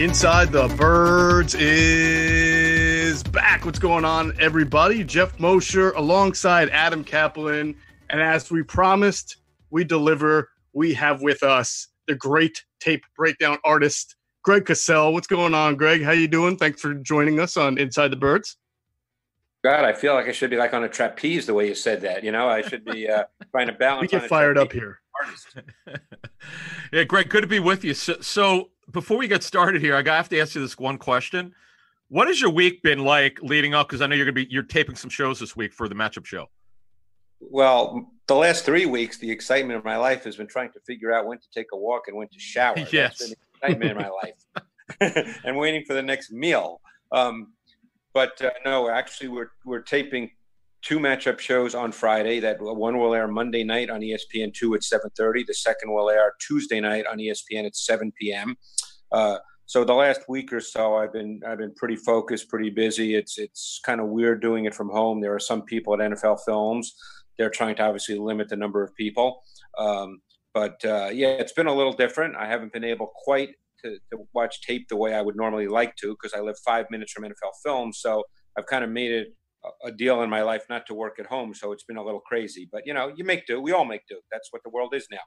Inside the Birds is back. What's going on, everybody? Geoff Mosher alongside Adam Caplan. And as we promised, we deliver. We have with us the great tape breakdown artist, Greg Cosell. What's going on, Greg? How you doing? Thanks for joining us on Inside the Birds. God, I feel like I should be like on a trapeze the way you said that. You know, I should be uh, trying to balance. We get fired up here. yeah, Greg, good to be with you. So, so before we get started here, I have to ask you this one question. What has your week been like leading up? Because I know you're gonna be you're taping some shows this week for the matchup show. Well, the last three weeks, the excitement of my life has been trying to figure out when to take a walk and when to shower. Yes, That's been the excitement in my life, and waiting for the next meal. Um, but uh, no, actually, we're we're taping two matchup shows on Friday. That one will air Monday night on ESPN two at seven thirty. The second will air Tuesday night on ESPN at seven p.m. Uh, so the last week or so, I've been I've been pretty focused, pretty busy. It's it's kind of weird doing it from home. There are some people at NFL Films. They're trying to obviously limit the number of people. Um, but uh, yeah, it's been a little different. I haven't been able quite to, to watch tape the way I would normally like to because I live five minutes from NFL Films. So I've kind of made it a deal in my life not to work at home. So it's been a little crazy. But you know, you make do. We all make do. That's what the world is now.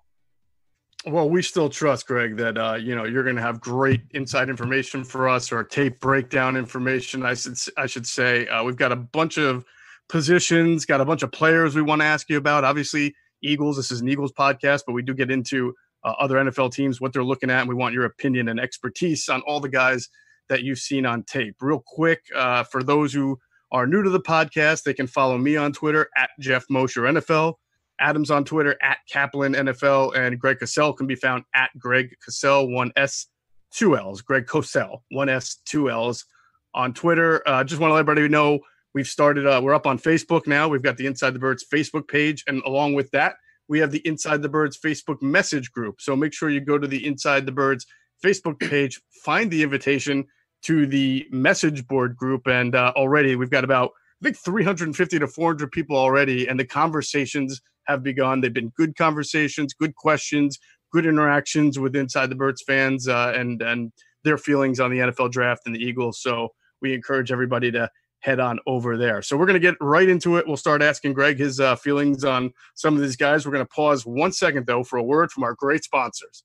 Well, we still trust Greg that uh, you know you're going to have great inside information for us or tape breakdown information. I should I should say uh, we've got a bunch of positions, got a bunch of players we want to ask you about. Obviously, Eagles. This is an Eagles podcast, but we do get into uh, other NFL teams, what they're looking at, and we want your opinion and expertise on all the guys that you've seen on tape. Real quick, uh, for those who are new to the podcast, they can follow me on Twitter at Geoff Mosher NFL. Adams on Twitter at Caplan NFL, and Greg Cosell can be found at Greg Cosell, one S, two L's. Greg Cosell, one S, two L's on Twitter. Uh, just want to let everybody know we've started, uh, we're up on Facebook now. We've got the Inside the Birds Facebook page, and along with that, we have the Inside the Birds Facebook message group. So make sure you go to the Inside the Birds Facebook page, find the invitation to the message board group, and uh, already we've got about I think 350 to 400 people already, and the conversations have begun. They've been good conversations, good questions, good interactions with Inside the Birds fans, uh, and and their feelings on the NFL draft and the Eagles. So we encourage everybody to head on over there. So we're going to get right into it. We'll start asking Greg his uh, feelings on some of these guys. We're going to pause one second though for a word from our great sponsors.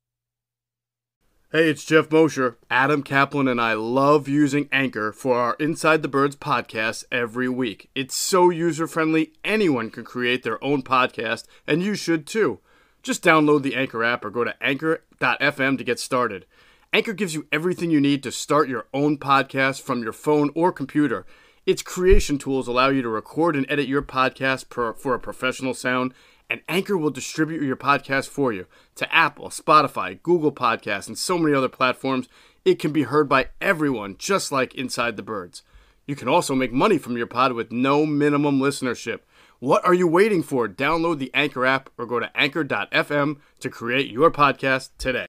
Hey, it's Geoff Mosher. Adam Caplan and I love using Anchor for our Inside the Birds podcast every week. It's so user friendly, anyone can create their own podcast, and you should too. Just download the Anchor app or go to anchor.fm to get started. Anchor gives you everything you need to start your own podcast from your phone or computer. Its creation tools allow you to record and edit your podcast per, for a professional sound and Anchor will distribute your podcast for you to Apple, Spotify, Google Podcasts, and so many other platforms. It can be heard by everyone, just like Inside the Birds. You can also make money from your pod with no minimum listenership. What are you waiting for? Download the Anchor app or go to anchor.fm to create your podcast today.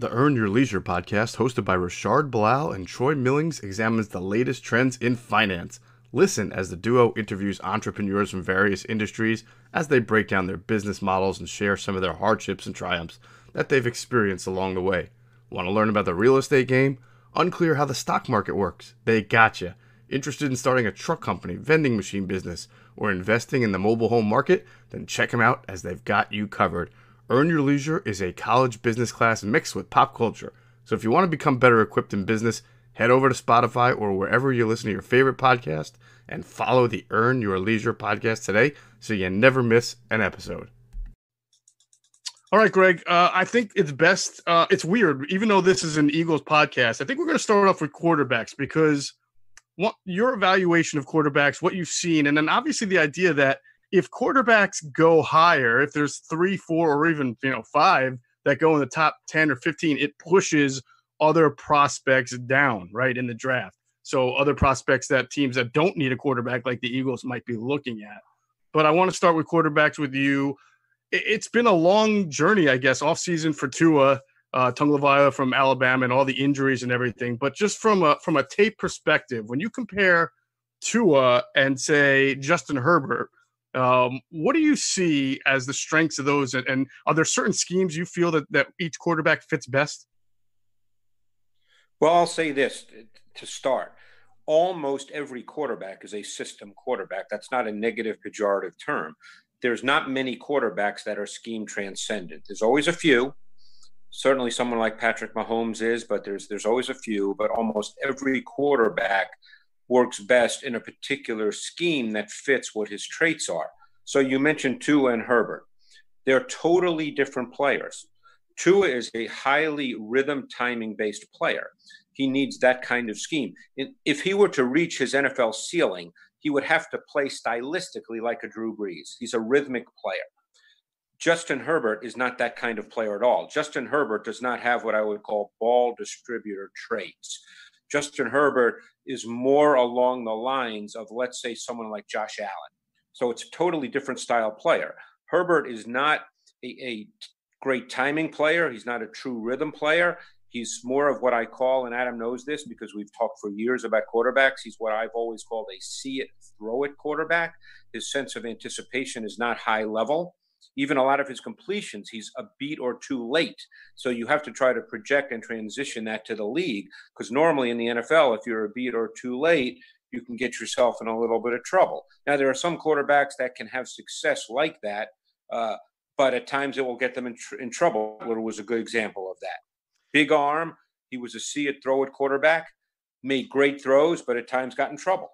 The Earn Your Leisure podcast, hosted by Rashard Bilal and Troy Millings, examines the latest trends in finance. Listen as the duo interviews entrepreneurs from various industries as they break down their business models and share some of their hardships and triumphs that they've experienced along the way. Want to learn about the real estate game? Unclear how the stock market works? They got you. Interested in starting a truck company, vending machine business, or investing in the mobile home market? Then check them out as they've got you covered. Earn Your Leisure is a college business class mixed with pop culture. So if you want to become better equipped in business, head over to Spotify or wherever you listen to your favorite podcast and follow the Earn Your Leisure podcast today so you never miss an episode. All right, Greg. Uh, I think it's best. Uh, it's weird, even though this is an Eagles podcast. I think we're going to start off with quarterbacks because what your evaluation of quarterbacks, what you've seen, and then obviously the idea that if quarterbacks go higher, if there's three, four, or even you know five that go in the top ten or fifteen, it pushes other prospects down, right, in the draft. So other prospects that teams that don't need a quarterback like the Eagles might be looking at. But I want to start with quarterbacks with you. It's been a long journey, I guess, off season for Tua, uh, from Alabama, and all the injuries and everything. But just from a from a tape perspective, when you compare Tua and say Justin Herbert, um, what do you see as the strengths of those? And, and are there certain schemes you feel that that each quarterback fits best? Well, I'll say this to start. Almost every quarterback is a system quarterback. That's not a negative pejorative term. There's not many quarterbacks that are scheme transcendent. There's always a few. Certainly, someone like Patrick Mahomes is, but there's there's always a few. But almost every quarterback works best in a particular scheme that fits what his traits are. So you mentioned Tua and Herbert. They're totally different players. Tua is a highly rhythm timing based player. He needs that kind of scheme. If he were to reach his NFL ceiling, he would have to play stylistically like a Drew Brees. He's a rhythmic player. Justin Herbert is not that kind of player at all. Justin Herbert does not have what I would call ball distributor traits. Justin Herbert is more along the lines of, let's say, someone like Josh Allen. So it's a totally different style player. Herbert is not a, a great timing player. He's not a true rhythm player. He's more of what I call, and Adam knows this because we've talked for years about quarterbacks. He's what I've always called a see it, throw it quarterback. His sense of anticipation is not high level. Even a lot of his completions, he's a beat or two late. So you have to try to project and transition that to the league because normally in the NFL, if you're a beat or two late, you can get yourself in a little bit of trouble. Now, there are some quarterbacks that can have success like that, uh, but at times it will get them in, tr- in trouble. Little was a good example of that. Big arm, he was a see it, throw it quarterback, made great throws, but at times got in trouble.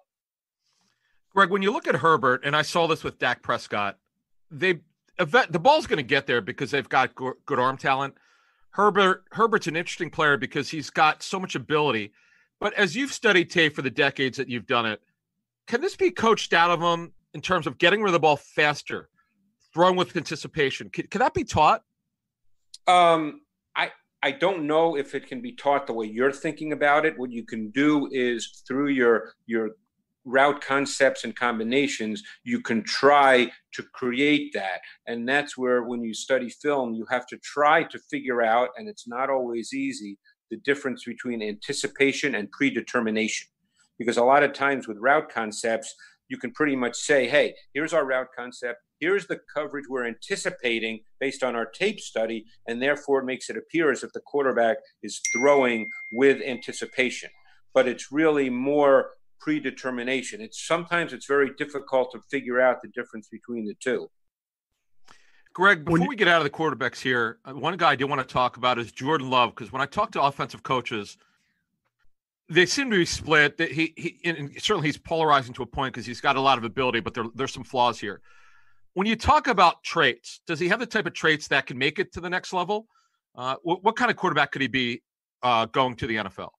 Greg, when you look at Herbert, and I saw this with Dak Prescott, they the ball's going to get there because they've got good arm talent. Herbert Herbert's an interesting player because he's got so much ability. But as you've studied tape for the decades that you've done it, can this be coached out of him in terms of getting rid of the ball faster, throwing with anticipation? Can, can that be taught? Um, I I don't know if it can be taught the way you're thinking about it. What you can do is through your your route concepts and combinations, you can try to create that. And that's where, when you study film, you have to try to figure out, and it's not always easy, the difference between anticipation and predetermination. Because a lot of times with route concepts, you can pretty much say, hey, here's our route concept. Here's the coverage we're anticipating based on our tape study. And therefore, it makes it appear as if the quarterback is throwing with anticipation. But it's really more predetermination. It's sometimes it's very difficult to figure out the difference between the two. Greg, before we get out of the quarterbacks here, uh, one guy I do want to talk about is Jordan Love because when I talk to offensive coaches, they seem to be split. That he, he and certainly he's polarizing to a point because he's got a lot of ability, but there, there's some flaws here. When you talk about traits, does he have the type of traits that can make it to the next level? Uh, what, what, kind of quarterback could he be uh, going to the NFL?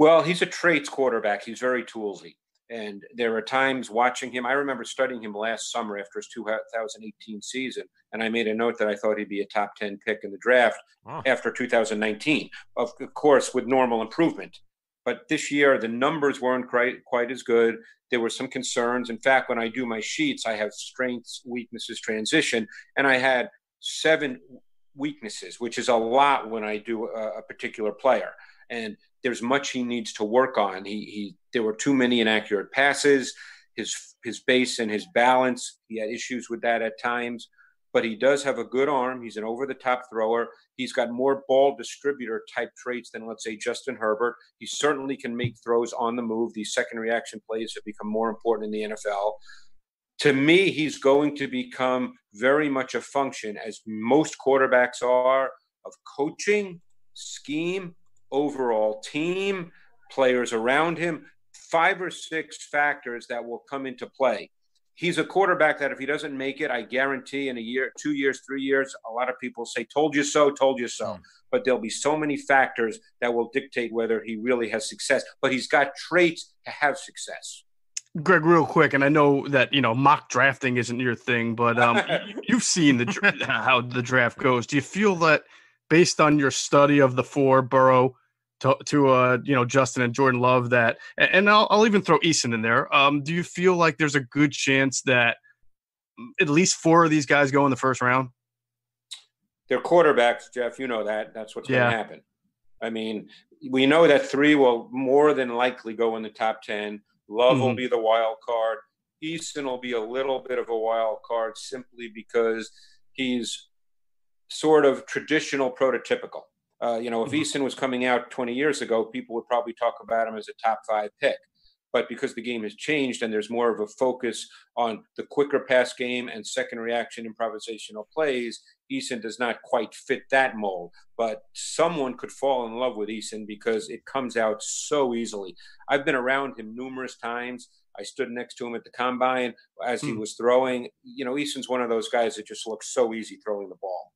Well, he's a traits quarterback. He's very toolsy. And there are times watching him. I remember studying him last summer after his 2018 season, and I made a note that I thought he'd be a top 10 pick in the draft oh. after 2019, of course, with normal improvement. But this year, the numbers weren't quite, quite as good. There were some concerns. In fact, when I do my sheets, I have strengths, weaknesses, transition, and I had seven weaknesses, which is a lot when I do a, a particular player. And there's much he needs to work on. He, he there were too many inaccurate passes. His his base and his balance, he had issues with that at times. But he does have a good arm. He's an over the top thrower. He's got more ball distributor type traits than, let's say, Justin Herbert. He certainly can make throws on the move. These second reaction plays have become more important in the NFL. To me, he's going to become very much a function, as most quarterbacks are, of coaching, scheme, overall team, players around him, five or six factors that will come into play. He's a quarterback that if he doesn't make it, I guarantee in a year, two years, three years, a lot of people say, told you so, told you so. Mm. But there'll be so many factors that will dictate whether he really has success. But he's got traits to have success. Greg, real quick, and I know that you know mock drafting isn't your thing, but um, you've seen the how the draft goes. Do you feel that based on your study of the four Burrow, to, to uh, you know Justin and Jordan Love that, and I'll, I'll even throw Eason in there. Um, do you feel like there's a good chance that at least four of these guys go in the first round? They're quarterbacks, Geoff. You know that. That's what's yeah. going to happen. I mean, we know that three will more than likely go in the top ten. Love mm-hmm. will be the wild card. Eason will be a little bit of a wild card simply because he's sort of traditional prototypical Uh, you know, if mm-hmm. Eason was coming out 20 years ago, people would probably talk about him as a top five pick. But because the game has changed and there's more of a focus on the quicker pass game and second reaction improvisational plays, Eason does not quite fit that mold. But someone could fall in love with Eason because it comes out so easily. I've been around him numerous times. I stood next to him at the combine as he hmm. was throwing. You know, Eason's one of those guys that just looks so easy throwing the ball.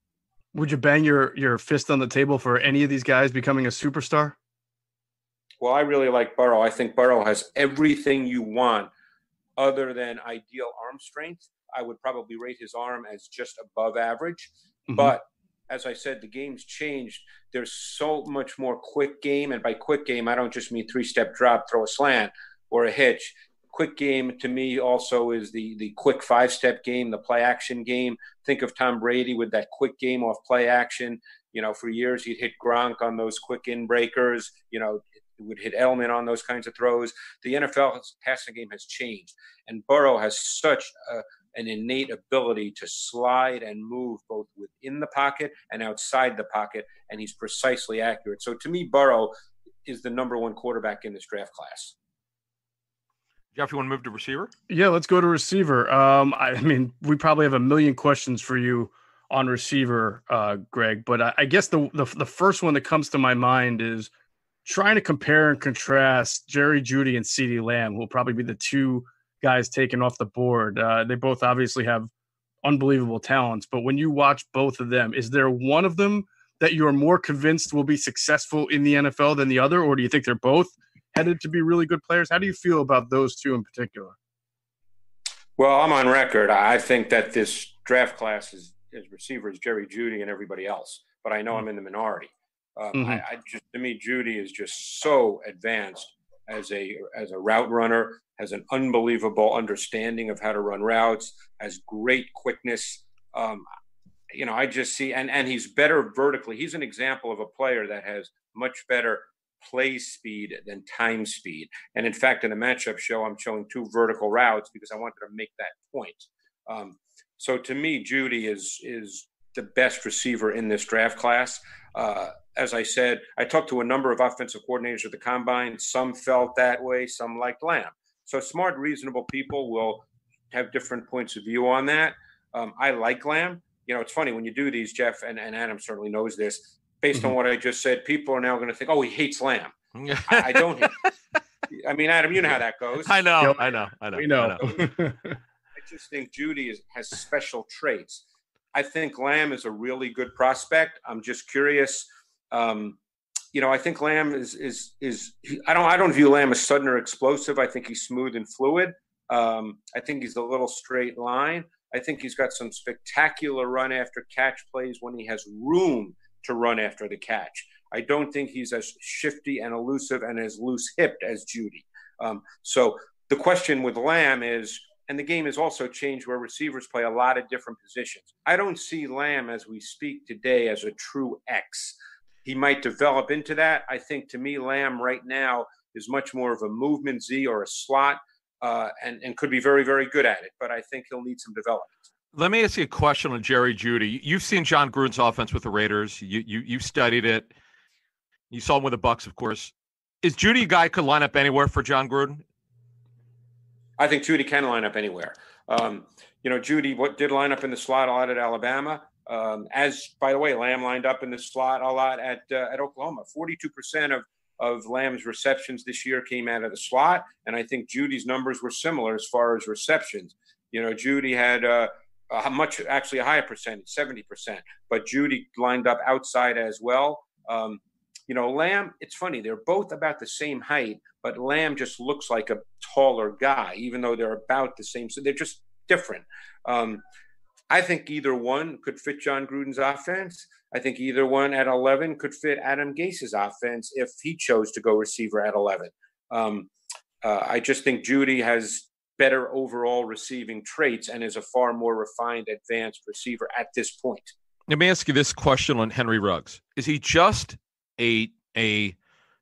Would you bang your your fist on the table for any of these guys becoming a superstar? Well, I really like Burrow. I think Burrow has everything you want other than ideal arm strength. I would probably rate his arm as just above average. Mm-hmm. But as I said, the game's changed. There's so much more quick game. And by quick game, I don't just mean three step drop, throw a slant or a hitch quick game to me also is the the quick five step game, the play action game. Think of Tom Brady with that quick game off play action. You know, for years he'd hit Gronk on those quick in breakers. You know, would hit Edelman on those kinds of throws. The NFL passing game has changed, and Burrow has such a, an innate ability to slide and move both within the pocket and outside the pocket, and he's precisely accurate. So to me, Burrow is the number one quarterback in this draft class. Geoff, you want to move to receiver? Yeah, let's go to receiver. Um, I mean, we probably have a million questions for you on receiver, uh, Greg. But I, I guess the, the the first one that comes to my mind is trying to compare and contrast Jerry Jeudy and CeeDee Lamb, who will probably be the two guys taken off the board. Uh, they both obviously have unbelievable talents, but when you watch both of them, is there one of them that you are more convinced will be successful in the NFL than the other, or do you think they're both headed to be really good players. How do you feel about those two in particular? Well, I'm on record. I think that this draft class is, is receivers Jerry Jeudy and everybody else, but I know mm-hmm. I'm in the minority. Um, mm-hmm. I, I, just to me, Jeudy is just so advanced as a as a route runner, has an unbelievable understanding of how to run routes, has great quickness. Um, you know, I just see and and he's better vertically. He's an example of a player that has much better play speed than time speed. And in fact, in the matchup show, I'm showing two vertical routes because I wanted to make that point. Um, so to me, Jeudy is is the best receiver in this draft class. Uh, as I said, I talked to a number of offensive coordinators at the combine. Some felt that way, some liked Lamb. So smart, reasonable people will have different points of view on that. Um, I like Lamb. You know, it's funny when you do these, Geoff, and, and Adam certainly knows this based mm-hmm. on what I just said, people are now going to think, oh, he hates lamb. I, I, don't. I mean, Adam, you know how that goes. I know. Yep. I know. I know. We know. I, know. I just think Jeudy is, has special traits. I think Lamb is a really good prospect. I'm just curious. Um, you know, I think Lamb is is is. I don't I don't view Lamb as sudden or explosive. I think he's smooth and fluid. Um, I think he's a little straight line. I think he's got some spectacular run after catch plays when he has room to run after the catch. I don't think he's as shifty and elusive and as loose hipped as Jeudy. Um, so the question with Lamb is, and the game has also changed where receivers play a lot of different positions. I don't see Lamb as we speak today as a true X. He might develop into that. I think to me, Lamb right now is much more of a movement Z or a slot uh, and, and could be very, very good at it. But I think he'll need some development. Let me ask you a question on Jerry Jeudy. You've seen Jon Gruden's offense with the Raiders. You you you studied it. You saw him with the Bucs, of course. Is Jeudy a guy could line up anywhere for Jon Gruden? I think Jeudy can line up anywhere. Um, you know, Jeudy what did line up in the slot a lot at Alabama. Um, as by the way, Lamb lined up in the slot a lot at uh, at Oklahoma. Forty-two percent of of Lamb's receptions this year came out of the slot, and I think Jeudy's numbers were similar as far as receptions. You know, Jeudy had uh, a much actually a higher percentage, seventy percent. But Jeudy lined up outside as well. Um, you know, Lamb. It's funny; they're both about the same height, but Lamb just looks like a taller guy, even though they're about the same. So they're just different. Um, I think either one could fit Jon Gruden's offense. I think either one at 11 could fit Adam Gase's offense if he chose to go receiver at 11. Um, uh, I just think Jeudy has better overall receiving traits and is a far more refined, advanced receiver at this point. Let me ask you this question on Henry Ruggs: Is he just a a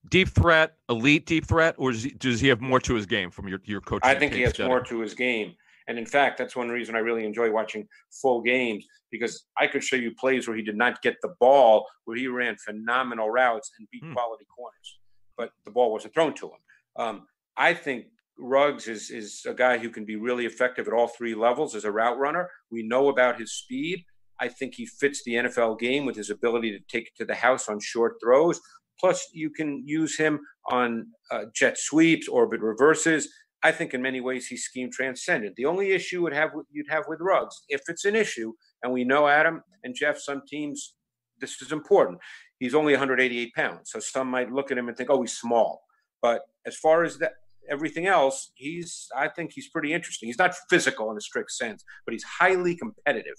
deep threat, elite deep threat, or he, does he have more to his game from your your coach? I think he has more to his game. And in fact, that's one reason I really enjoy watching full games because I could show you plays where he did not get the ball, where he ran phenomenal routes and beat hmm. quality corners, but the ball wasn't thrown to him. Um, I think Ruggs is is a guy who can be really effective at all three levels as a route runner. We know about his speed. I think he fits the NFL game with his ability to take it to the house on short throws. Plus, you can use him on uh, jet sweeps, orbit reverses. I think in many ways he's scheme transcendent. The only issue would have you'd have with Ruggs, if it's an issue, and we know Adam and Geoff, some teams this is important. He's only 188 pounds, so some might look at him and think, "Oh, he's small." But as far as that, everything else, he's I think he's pretty interesting. He's not physical in a strict sense, but he's highly competitive.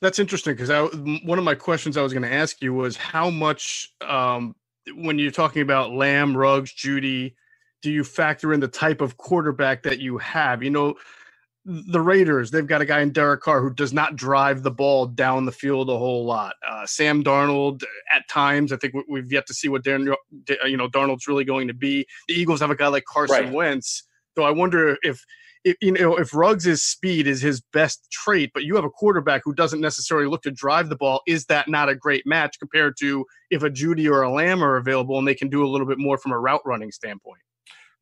That's interesting because one of my questions I was going to ask you was how much um, when you're talking about Lamb, Ruggs, Judy, do you factor in the type of quarterback that you have? You know, the Raiders, they've got a guy in Derek Carr who does not drive the ball down the field a whole lot. Uh, Sam Darnold, at times, I think we've yet to see what Darn, you know Darnold's really going to be. The Eagles have a guy like Carson right. Wentz, so I wonder if, if you know if Ruggs' speed is his best trait, but you have a quarterback who doesn't necessarily look to drive the ball. Is that not a great match compared to if a Judy or a Lamb are available and they can do a little bit more from a route running standpoint?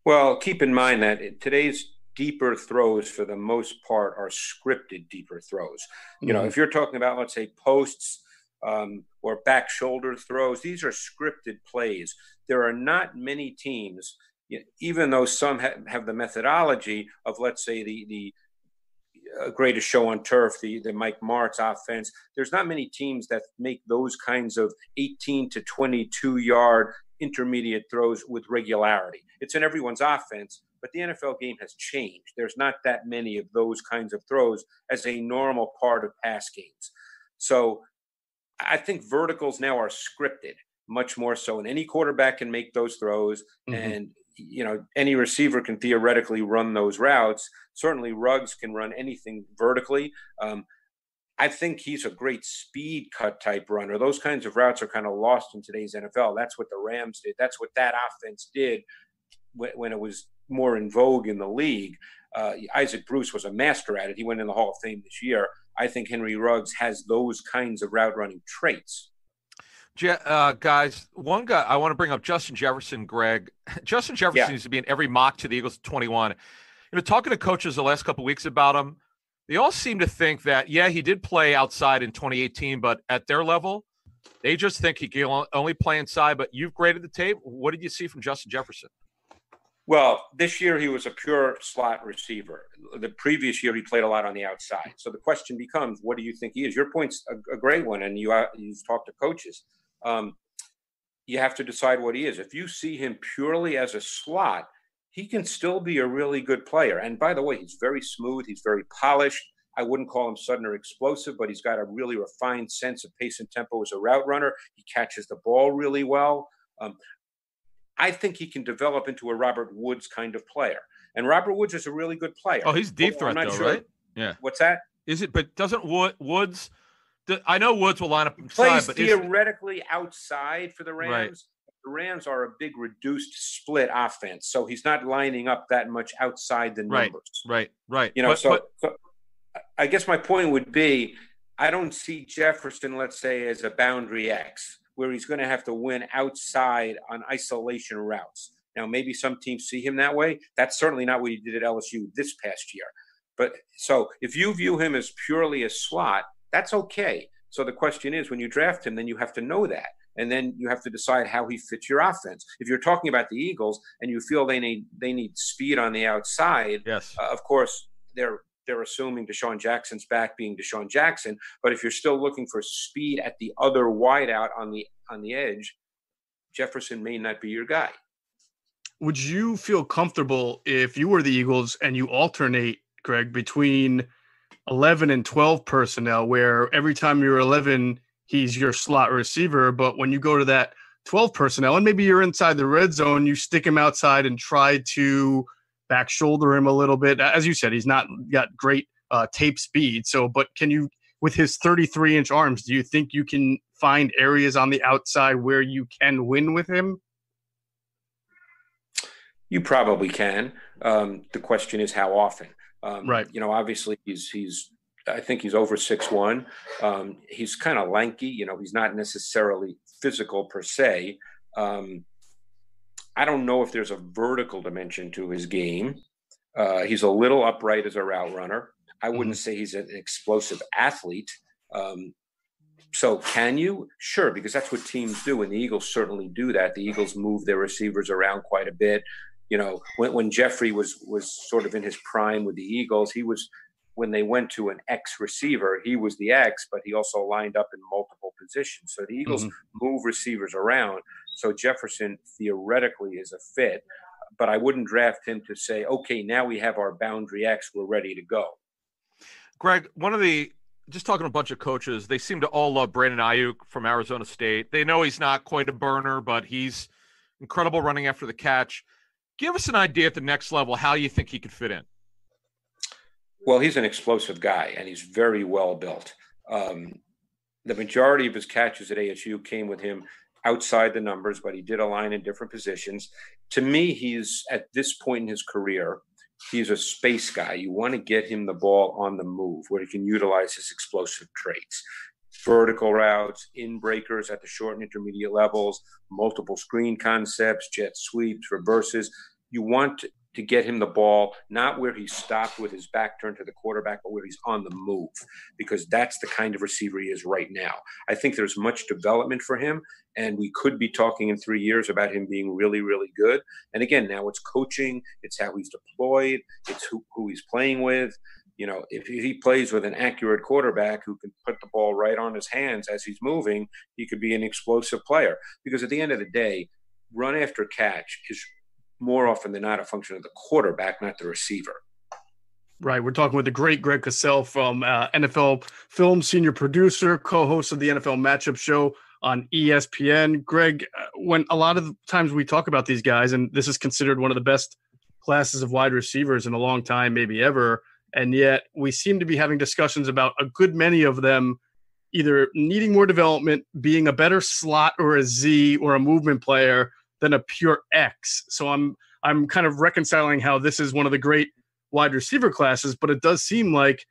Well, keep in mind that today's deeper throws for the most part are scripted deeper throws. You mm-hmm. know, if you're talking about let's say posts um, or back shoulder throws, these are scripted plays. There are not many teams, even though some ha- have the methodology of let's say the the uh, greatest show on turf, the the Mike Martz offense. There's not many teams that make those kinds of 18 to 22 yard intermediate throws with regularity. It's in everyone's offense, but the NFL game has changed. There's not that many of those kinds of throws as a normal part of pass games. So I think verticals now are scripted much more so, and any quarterback can make those throws, mm-hmm. and you know any receiver can theoretically run those routes. Certainly, Ruggs can run anything vertically. Um, I think he's a great speed cut type runner. Those kinds of routes are kind of lost in today's NFL. That's what the Rams did. That's what that offense did when it was more in vogue in the league. Uh, Isaac Bruce was a master at it. He went in the Hall of Fame this year. I think Henry Ruggs has those kinds of route running traits. Uh, guys, one guy I want to bring up Justin Jefferson, Greg. Justin Jefferson yeah. seems to be in every mock to the Eagles 21. You know, talking to coaches the last couple weeks about him, they all seem to think that, yeah, he did play outside in 2018, but at their level, they just think he can only play inside. But you've graded the tape. What did you see from Justin Jefferson? Well, this year he was a pure slot receiver. The previous year he played a lot on the outside. So the question becomes, what do you think he is? Your point's a, a great one, and you uh, you've talked to coaches. Um, you have to decide what he is. If you see him purely as a slot, he can still be a really good player. And by the way, he's very smooth. He's very polished. I wouldn't call him sudden or explosive, but he's got a really refined sense of pace and tempo as a route runner. He catches the ball really well. Um, I think he can develop into a Robert Woods kind of player. And Robert Woods is a really good player. Oh, he's deep threat though, sure. right? Yeah. What's that? Is it? But doesn't Woods? I know Woods will line up inside, but theoretically outside for the Rams. The Rams are a big reduced split offense, so he's not lining up that much outside the numbers. Right, right, right. You know, but, so, but, so I guess my point would be, I don't see Jefferson, let's say, as a boundary X where he's going to have to win outside on isolation routes. Now, maybe some teams see him that way. That's certainly not what he did at LSU this past year. But so if you view him as purely a slot, that's okay. So the question is when you draft him, then you have to know that. And then you have to decide how he fits your offense. If you're talking about the Eagles and you feel they need they need speed on the outside, yes, uh, of course they're they're assuming DeSean Jackson's back being DeSean Jackson. But if you're still looking for speed at the other wideout on the on the edge, Jefferson may not be your guy. Would you feel comfortable if you were the Eagles and you alternate, Greg, between 11 and 12 personnel, where every time you're 11, he's your slot receiver, but when you go to that 12 personnel and maybe you're inside the red zone, you stick him outside and try to back shoulder him a little bit. As you said, he's not got great uh, tape speed. So, but can you, with his 33 inch arms, do you think you can find areas on the outside where you can win with him? You probably can. Um, the question is how often. Um, right. You know, obviously he's he's I think he's over six one. Um, he's kind of lanky. You know, he's not necessarily physical per se. Um, I don't know if there's a vertical dimension to his game. Uh, he's a little upright as a route runner. I wouldn't mm-hmm. say he's an explosive athlete. Um, so can you? Sure, because that's what teams do, and the Eagles certainly do that. The Eagles move their receivers around quite a bit. You know, when, when Jeffery was was sort of in his prime with the Eagles, he was when they went to an X receiver, he was the X, but he also lined up in multiple positions. So the Eagles mm-hmm. move receivers around. So Jefferson theoretically is a fit, but I wouldn't draft him to say, okay, now we have our boundary X, we're ready to go. Greg, one of the just talking to a bunch of coaches, they seem to all love Brandon Aiyuk from Arizona State. They know he's not quite a burner, but he's incredible running after the catch. Give us an idea at the next level how you think he could fit in. Well, he's an explosive guy, and he's very well built. Um, the majority of his catches at ASU came with him outside the numbers, but he did align in different positions. To me, he's at this point in his career, he's a space guy. You want to get him the ball on the move where he can utilize his explosive traits. Vertical routes, in breakers at the short and intermediate levels, multiple screen concepts, jet sweeps, reverses. You want to get him the ball, not where he's stopped with his back turned to the quarterback, but where he's on the move, because that's the kind of receiver he is right now. I think there's much development for him, and we could be talking in three years about him being really, really good. And again, now it's coaching, it's how he's deployed, it's who, who he's playing with. You know, if he plays with an accurate quarterback who can put the ball right on his hands as he's moving, he could be an explosive player. Because at the end of the day, run after catch is more often than not a function of the quarterback, not the receiver. Right. We're talking with the great Greg Cosell from uh, NFL Film, senior producer, co host of the NFL Matchup Show on ESPN. Greg, uh, when a lot of times we talk about these guys, and this is considered one of the best classes of wide receivers in a long time, maybe ever, and yet we seem to be having discussions about a good many of them either needing more development, being a better slot or a Z or a movement player than a pure X. So I'm I'm kind of reconciling how this is one of the great wide receiver classes, but it does seem like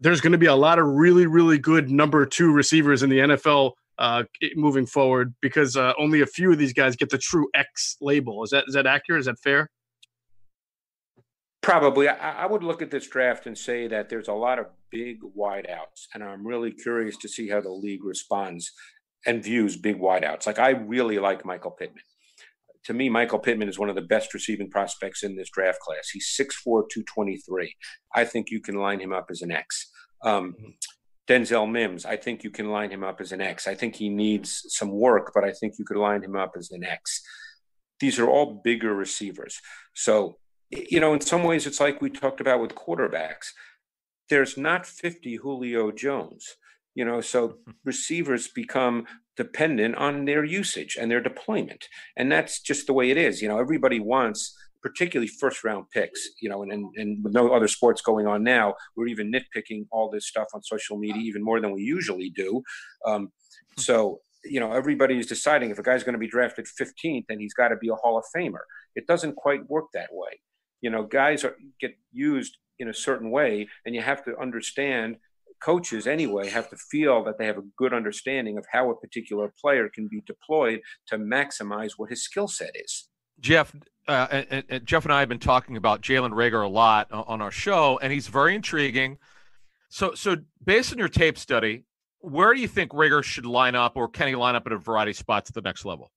there's going to be a lot of really really good number two receivers in the NFL uh, moving forward because uh, only a few of these guys get the true X label. Is that is that accurate? Is that fair? Probably. I, I would look at this draft and say that there's a lot of big wideouts, and I'm really curious to see how the league responds and views big wideouts. Like I really like Michael Pittman to me, Michael Pittman is one of the best receiving prospects in this draft class. He's 6'4, 223. I think you can line him up as an X. Um, mm-hmm. Denzel Mims, I think you can line him up as an X. I think he needs some work, but I think you could line him up as an X. These are all bigger receivers. So, you know, in some ways, it's like we talked about with quarterbacks. There's not 50 Julio Jones, you know, so receivers become dependent on their usage and their deployment. And that's just the way it is. You know, everybody wants particularly first round picks, you know, and, and, and with no other sports going on now, we're even nitpicking all this stuff on social media even more than we usually do. Um, so, you know, everybody is deciding if a guy's going to be drafted 15th, then he's got to be a Hall of Famer. It doesn't quite work that way. You know, guys are, get used in a certain way, and you have to understand coaches anyway have to feel that they have a good understanding of how a particular player can be deployed to maximize what his skill set is. Geoff, uh, and, and Geoff and I have been talking about Jalen Reagor a lot on our show, and he's very intriguing. So, so based on your tape study, where do you think Reagor should line up, or can he line up at a variety of spots at the next level?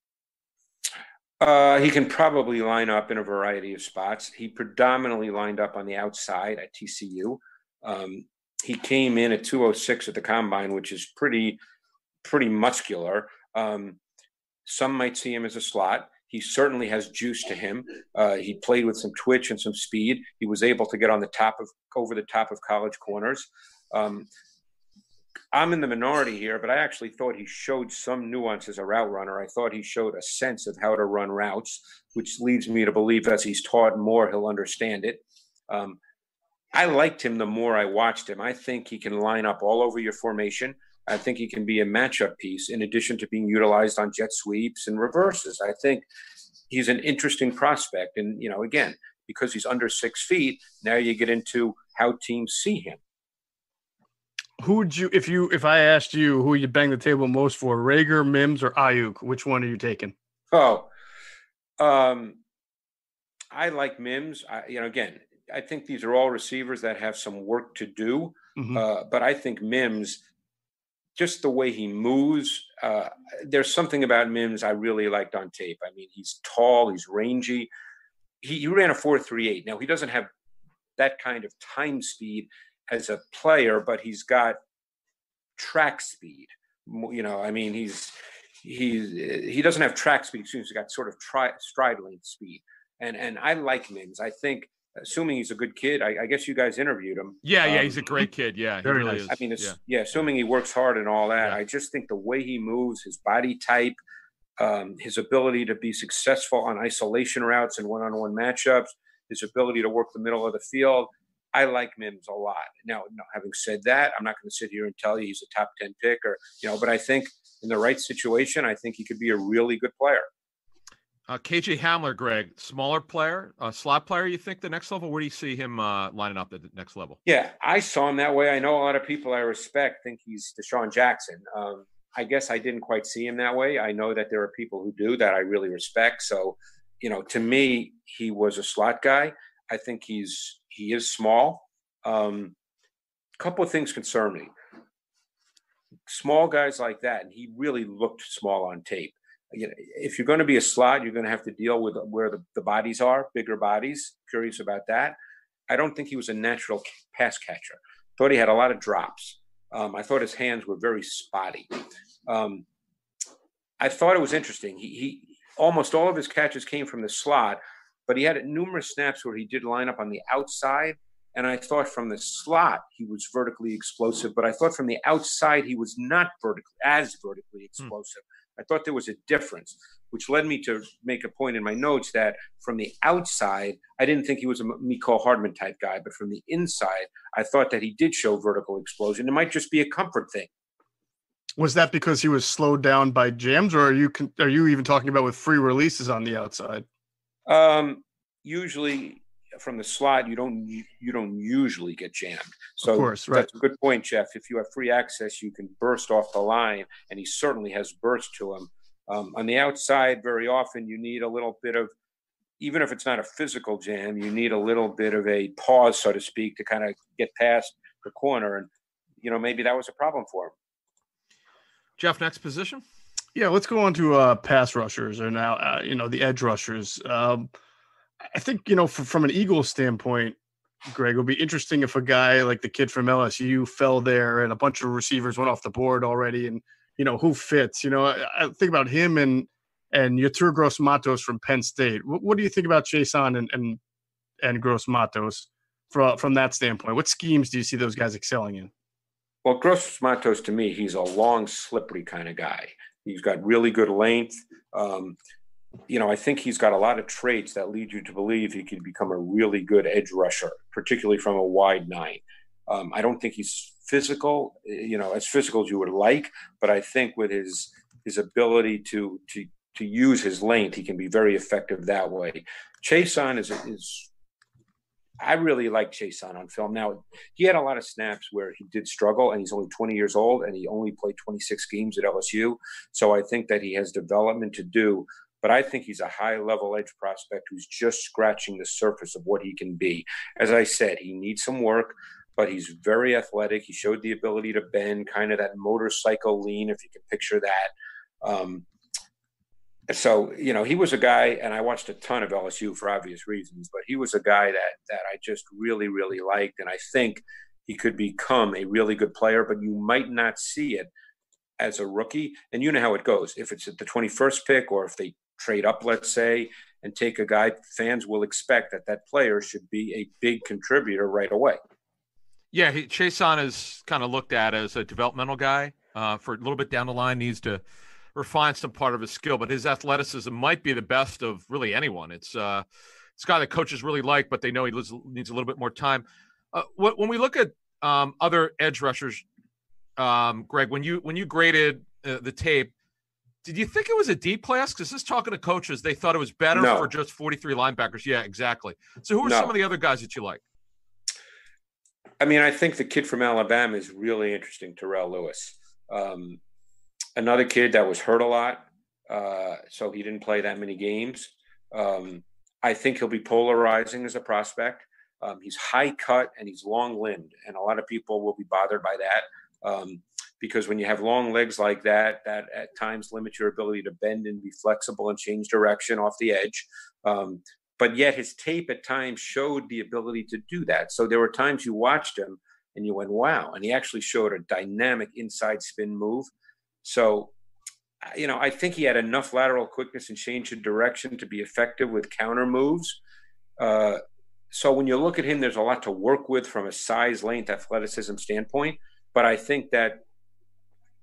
Uh, he can probably line up in a variety of spots. He predominantly lined up on the outside at TCU. Um, he came in at 206 at the combine, which is pretty pretty muscular. Um, some might see him as a slot. He certainly has juice to him. Uh, he played with some twitch and some speed. He was able to get on the top of over the top of college corners. Um, I'm in the minority here, but I actually thought he showed some nuance as a route runner. I thought he showed a sense of how to run routes, which leads me to believe as he's taught more, he'll understand it. Um, I liked him the more I watched him. I think he can line up all over your formation. I think he can be a matchup piece in addition to being utilized on jet sweeps and reverses. I think he's an interesting prospect. And, you know, again, because he's under six feet, now you get into how teams see him. Who would you, if you, if I asked you who you bang the table most for, Reagor, Mims, or Aiyuk, Which one are you taking? Oh, um, I like Mims. I, you know, again, I think these are all receivers that have some work to do. Mm-hmm. Uh, but I think Mims, just the way he moves, uh, there's something about Mims I really liked on tape. I mean, he's tall, he's rangy. He, he ran a 4.38. Now, he doesn't have that kind of time speed as a player, but he's got track speed. You know, I mean, he's he's he doesn't have track speed. He's got sort of tri- stride length speed, and and I like Mims. I think assuming he's a good kid, I, I guess you guys interviewed him. Yeah, yeah, um, he's a great kid. Yeah, very really nice. I mean, yeah. yeah. assuming he works hard and all that, yeah. I just think the way he moves, his body type, um, his ability to be successful on isolation routes and one-on-one matchups, his ability to work the middle of the field. I like Mims a lot. Now, having said that, I'm not going to sit here and tell you he's a top 10 pick or, you know, but I think in the right situation, I think he could be a really good player. Uh, KJ Hamler, Greg, smaller player, uh, slot player. You think the next level? Where do you see him uh, lining up at the next level? Yeah, I saw him that way. I know a lot of people I respect think he's DeSean Jackson. Um, I guess I didn't quite see him that way. I know that there are people who do that I really respect. So, you know, to me, he was a slot guy. I think he's he is small. Um, a couple of things concern me. Small guys like that, and he really looked small on tape you know, if you're going to be a slot, you're going to have to deal with where the, the bodies are, bigger bodies. Curious about that. I don't think he was a natural pass catcher. Thought he had a lot of drops. Um, I thought his hands were very spotty. Um, I thought it was interesting. He, he almost all of his catches came from the slot, but he had numerous snaps where he did line up on the outside. And I thought from the slot he was vertically explosive, but I thought from the outside he was not vertically as vertically hmm. explosive. Hmm. I thought there was a difference, which led me to make a point in my notes that from the outside, I didn't think he was a Mecole Hardman type guy, but from the inside, I thought that he did show vertical explosion. It might just be a comfort thing. Was that because he was slowed down by jams, or are you are you even talking about with free releases on the outside? Um, usually from the slot, you don't you don't usually get jammed. So of course, right. that's a good point, Geoff. If you have free access, you can burst off the line, and he certainly has burst to him. Um, on the outside, very often you need a little bit of, even if it's not a physical jam, you need a little bit of a pause, so to speak, to kind of get past the corner, and you know maybe that was a problem for him. Geoff, next position. Yeah, let's go on to uh, pass rushers or now uh, you know the edge rushers. Um, I think you know from, from an Eagles standpoint, Greg, it would be interesting if a guy like the kid from LSU fell there and a bunch of receivers went off the board already, and you know who fits. You know, I, I think about him and and Yetur Gross Matos from Penn State. What, what, do you think about Chaisson and and and Gross Matos from from that standpoint? What schemes do you see those guys excelling in? Well, Gross Matos to me, he's a long, slippery kind of guy. He's got really good length. Um, you know, I think he's got a lot of traits that lead you to believe he could become a really good edge rusher, particularly from a wide nine. Um, I don't think he's physical, you know, as physical as you would like, but I think with his his ability to to to use his length, he can be very effective that way. Chaisson is is I really like Chaisson on film. Now he had a lot of snaps where he did struggle, and he's only 20 years old, and he only played 26 games at LSU. So I think that he has development to do but I think he's a high level edge prospect who's just scratching the surface of what he can be. As I said, he needs some work, but he's very athletic. He showed the ability to bend, kind of that motorcycle lean, if you can picture that. Um, so you know he was a guy and i watched a ton of lsu for obvious reasons but he was a guy that that i just really really liked and i think he could become a really good player but you might not see it as a rookie and you know how it goes if it's at the 21st pick or if they trade up, let's say, and take a guy, fans will expect that that player should be a big contributor right away. Yeah, he, Chaisson is kind of looked at as a developmental guy. Uh, for a little bit down the line, needs to refine some part of his skill, but his athleticism might be the best of really anyone. It's uh, it's a guy that coaches really like, but they know he needs a little bit more time. Uh, when we look at um, other edge rushers, um, Greg, when you when you graded uh, the tape, Did you think it was a deep class? Because just talking to coaches, they thought it was better No. for just 43 linebackers. Yeah, exactly. So who are No. some of the other guys that you like? I mean, I think the kid from Alabama is really interesting, Terrell Lewis. Um, another kid that was hurt a lot, uh, so he didn't play that many games. Um, I think he'll be polarizing as a prospect. Um, he's high cut and he's long limbed, and a lot of people will be bothered by that um, because when you have long legs like that, that at times limits your ability to bend and be flexible and change direction off the edge. Um, but yet his tape at times showed the ability to do that. So there were times you watched him and you went, wow. And he actually showed a dynamic inside spin move. So, you know, I think he had enough lateral quickness and change of direction to be effective with counter moves. Uh, so when you look at him, there's a lot to work with from a size, length, athleticism standpoint. But I think that,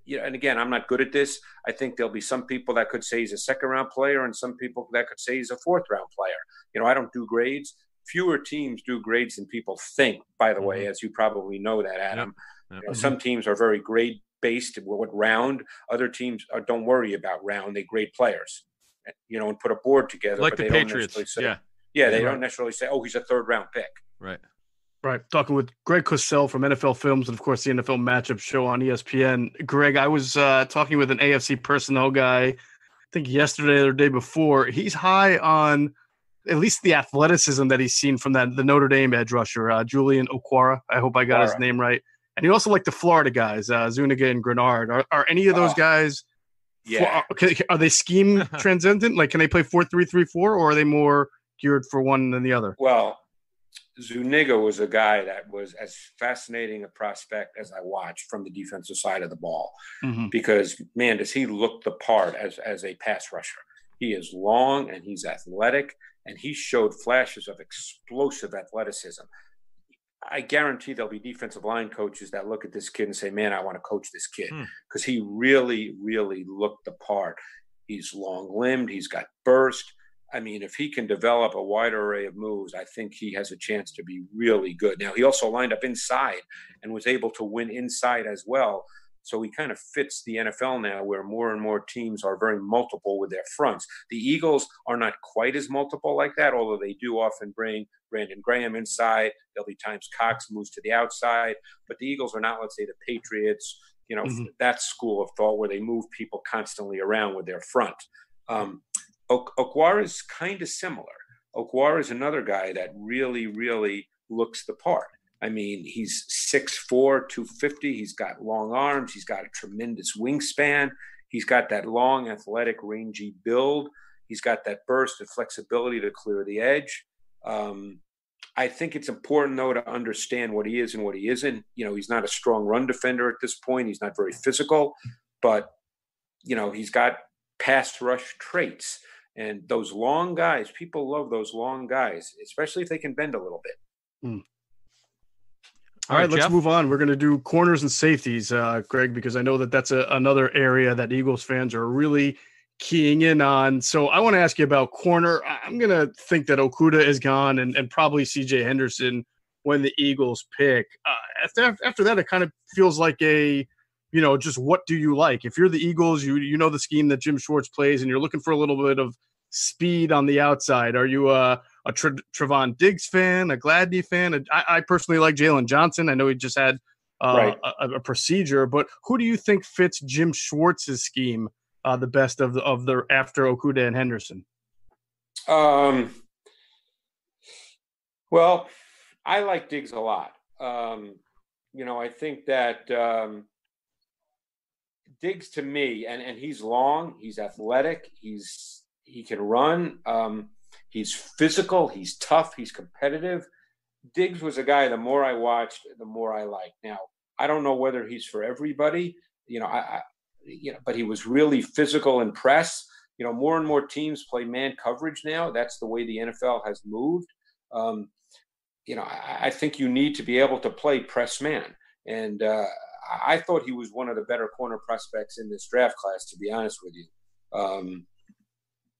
you know, and again, I'm not good at this. I think there'll be some people that could say he's a second round player and some people that could say he's a fourth round player. You know, I don't do grades. Fewer teams do grades than people think, by the way, mm-hmm. as you probably know that, Adam. Yep. You know, some teams are very grade based what round. Other teams are, don't worry about round. They grade players, you know, and put a board together. Like but the they don't Patriots. say- Yeah, yeah, they Right. don't necessarily say, "Oh, he's a third round pick." right. Right. Talking with Greg Cosell from NFL Films and, of course, the NFL Matchup Show on ESPN. Greg, I was uh, talking with an AFC personnel guy, I think yesterday or the day before. He's high on at least the athleticism that he's seen from that the Notre Dame edge rusher, uh, Julian Okwara. I hope I got his name right. And he also liked the Florida guys, uh, Zuniga and Greenard. Are, are any of those Oh, guys? Yeah, Are, okay, are they scheme transcendent? Like, can they play four three three four, or are they more geared for one than the other? Well, Zuniga was a guy that was as fascinating a prospect as I watched from the defensive side of the ball Mhm. because man, does he look the part as as a pass rusher. He is long and he's athletic and he showed flashes of explosive athleticism. I guarantee there'll be defensive line coaches that look at this kid and say, "Man, I want to coach this kid Hmm. because he really, really looked the part. He's long limbed. He's got burst. I mean, if he can develop a wide array of moves, I think he has a chance to be really good. Now, he also lined up inside and was able to win inside as well. So he kind of fits the NFL now, where more and more teams are very multiple with their fronts. The Eagles are not quite as multiple like that, although they do often bring Brandon Graham inside. There'll be times Cox moves to the outside, but the Eagles are not, let's say, the Patriots. You know, Mhm. that school of thought where they move people constantly around with their front. Um, Okwara is kind of similar. Okwara is another guy that really, really looks the part. I mean, he's 6'4, 250. He's got long arms. He's got a tremendous wingspan. He's got that long, athletic, rangy build. He's got that burst and flexibility to clear the edge. Um, I think it's important, though, to understand what he is and what he isn't. You know, he's not a strong run defender at this point. He's not very physical, but, you know, he's got pass rush traits. And those long guys, people love those long guys, especially if they can bend a little bit. All right, let's move on. We're going to do corners and safeties, uh, Greg, because I know that that's a, another area that Eagles fans are really keying in on. So I want to ask you about corner. I- I'm going to think that Okudah is gone and, and probably CJ Henderson when the Eagles pick. Uh, after, after that, it kind of feels like a, you know, just what do you like? If you're the Eagles, you you know the scheme that Jim Schwartz plays, and you're looking for a little bit of speed on the outside. Are you a Tre- Trevon Diggs fan, a Gladney fan? I, I personally like Jaylon Johnson. I know he just had uh, Right. a, a procedure, but who do you think fits Jim Schwartz's scheme uh, the best of the of the after Okudah and Henderson? Um, well, I like Diggs a lot. Um, you know, I think that um, Diggs to me, and and he's long, he's athletic, he's he can run, um, he's physical, he's tough, he's competitive. Diggs was a guy. The more I watched, the more I liked. Now, I don't know whether he's for everybody. You know, I, I you know, but he was really physical in press you know, more and more teams play man coverage now. That's the way the NFL has moved. Um, you know, I, I think you need to be able to play press man. And uh, I thought he was one of the better corner prospects in this draft class, to be honest with you. Um,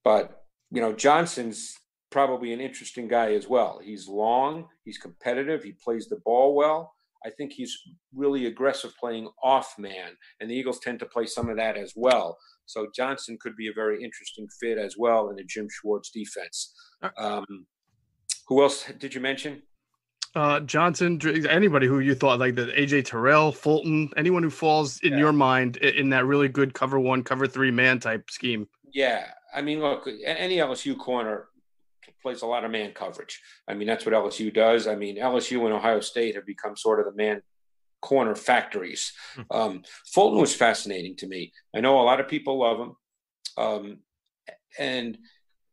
but, you know, Johnson's probably an interesting guy as well. He's long, he's competitive, he plays the ball well. I think he's really aggressive playing off man, and the Eagles tend to play some of that as well. So Johnson could be a very interesting fit as well in the Jim Schwartz defense. Uh, um, who else did you mention? Uh, Johnson, anybody who you thought like the AJ Terrell, Fulton, anyone who falls in yeah. your mind in that really good cover one, cover three man type scheme. Yeah, I mean, look, any LSU corner plays a lot of man coverage. I mean, that's what LSU does. I mean, LSU and Ohio State have become sort of the man corner factories. Hmm. Um, Fulton was fascinating to me. I know a lot of people love him, um, and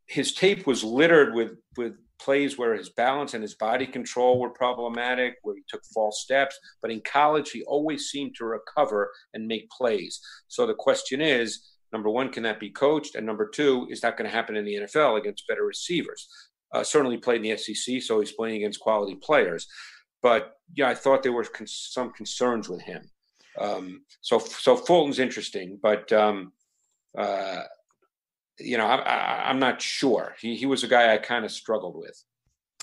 his tape was littered with with plays where his balance and his body control were problematic, where he took false steps. But in college, he always seemed to recover and make plays. So the question is number one, can that be coached? And number two, is that going to happen in the NFL against better receivers? Uh, certainly played in the SEC, so he's playing against quality players. But yeah, I thought there were con- some concerns with him. Um, so so Fulton's interesting, but um, uh, you know I, am not sure. He he was a guy I kind of struggled with.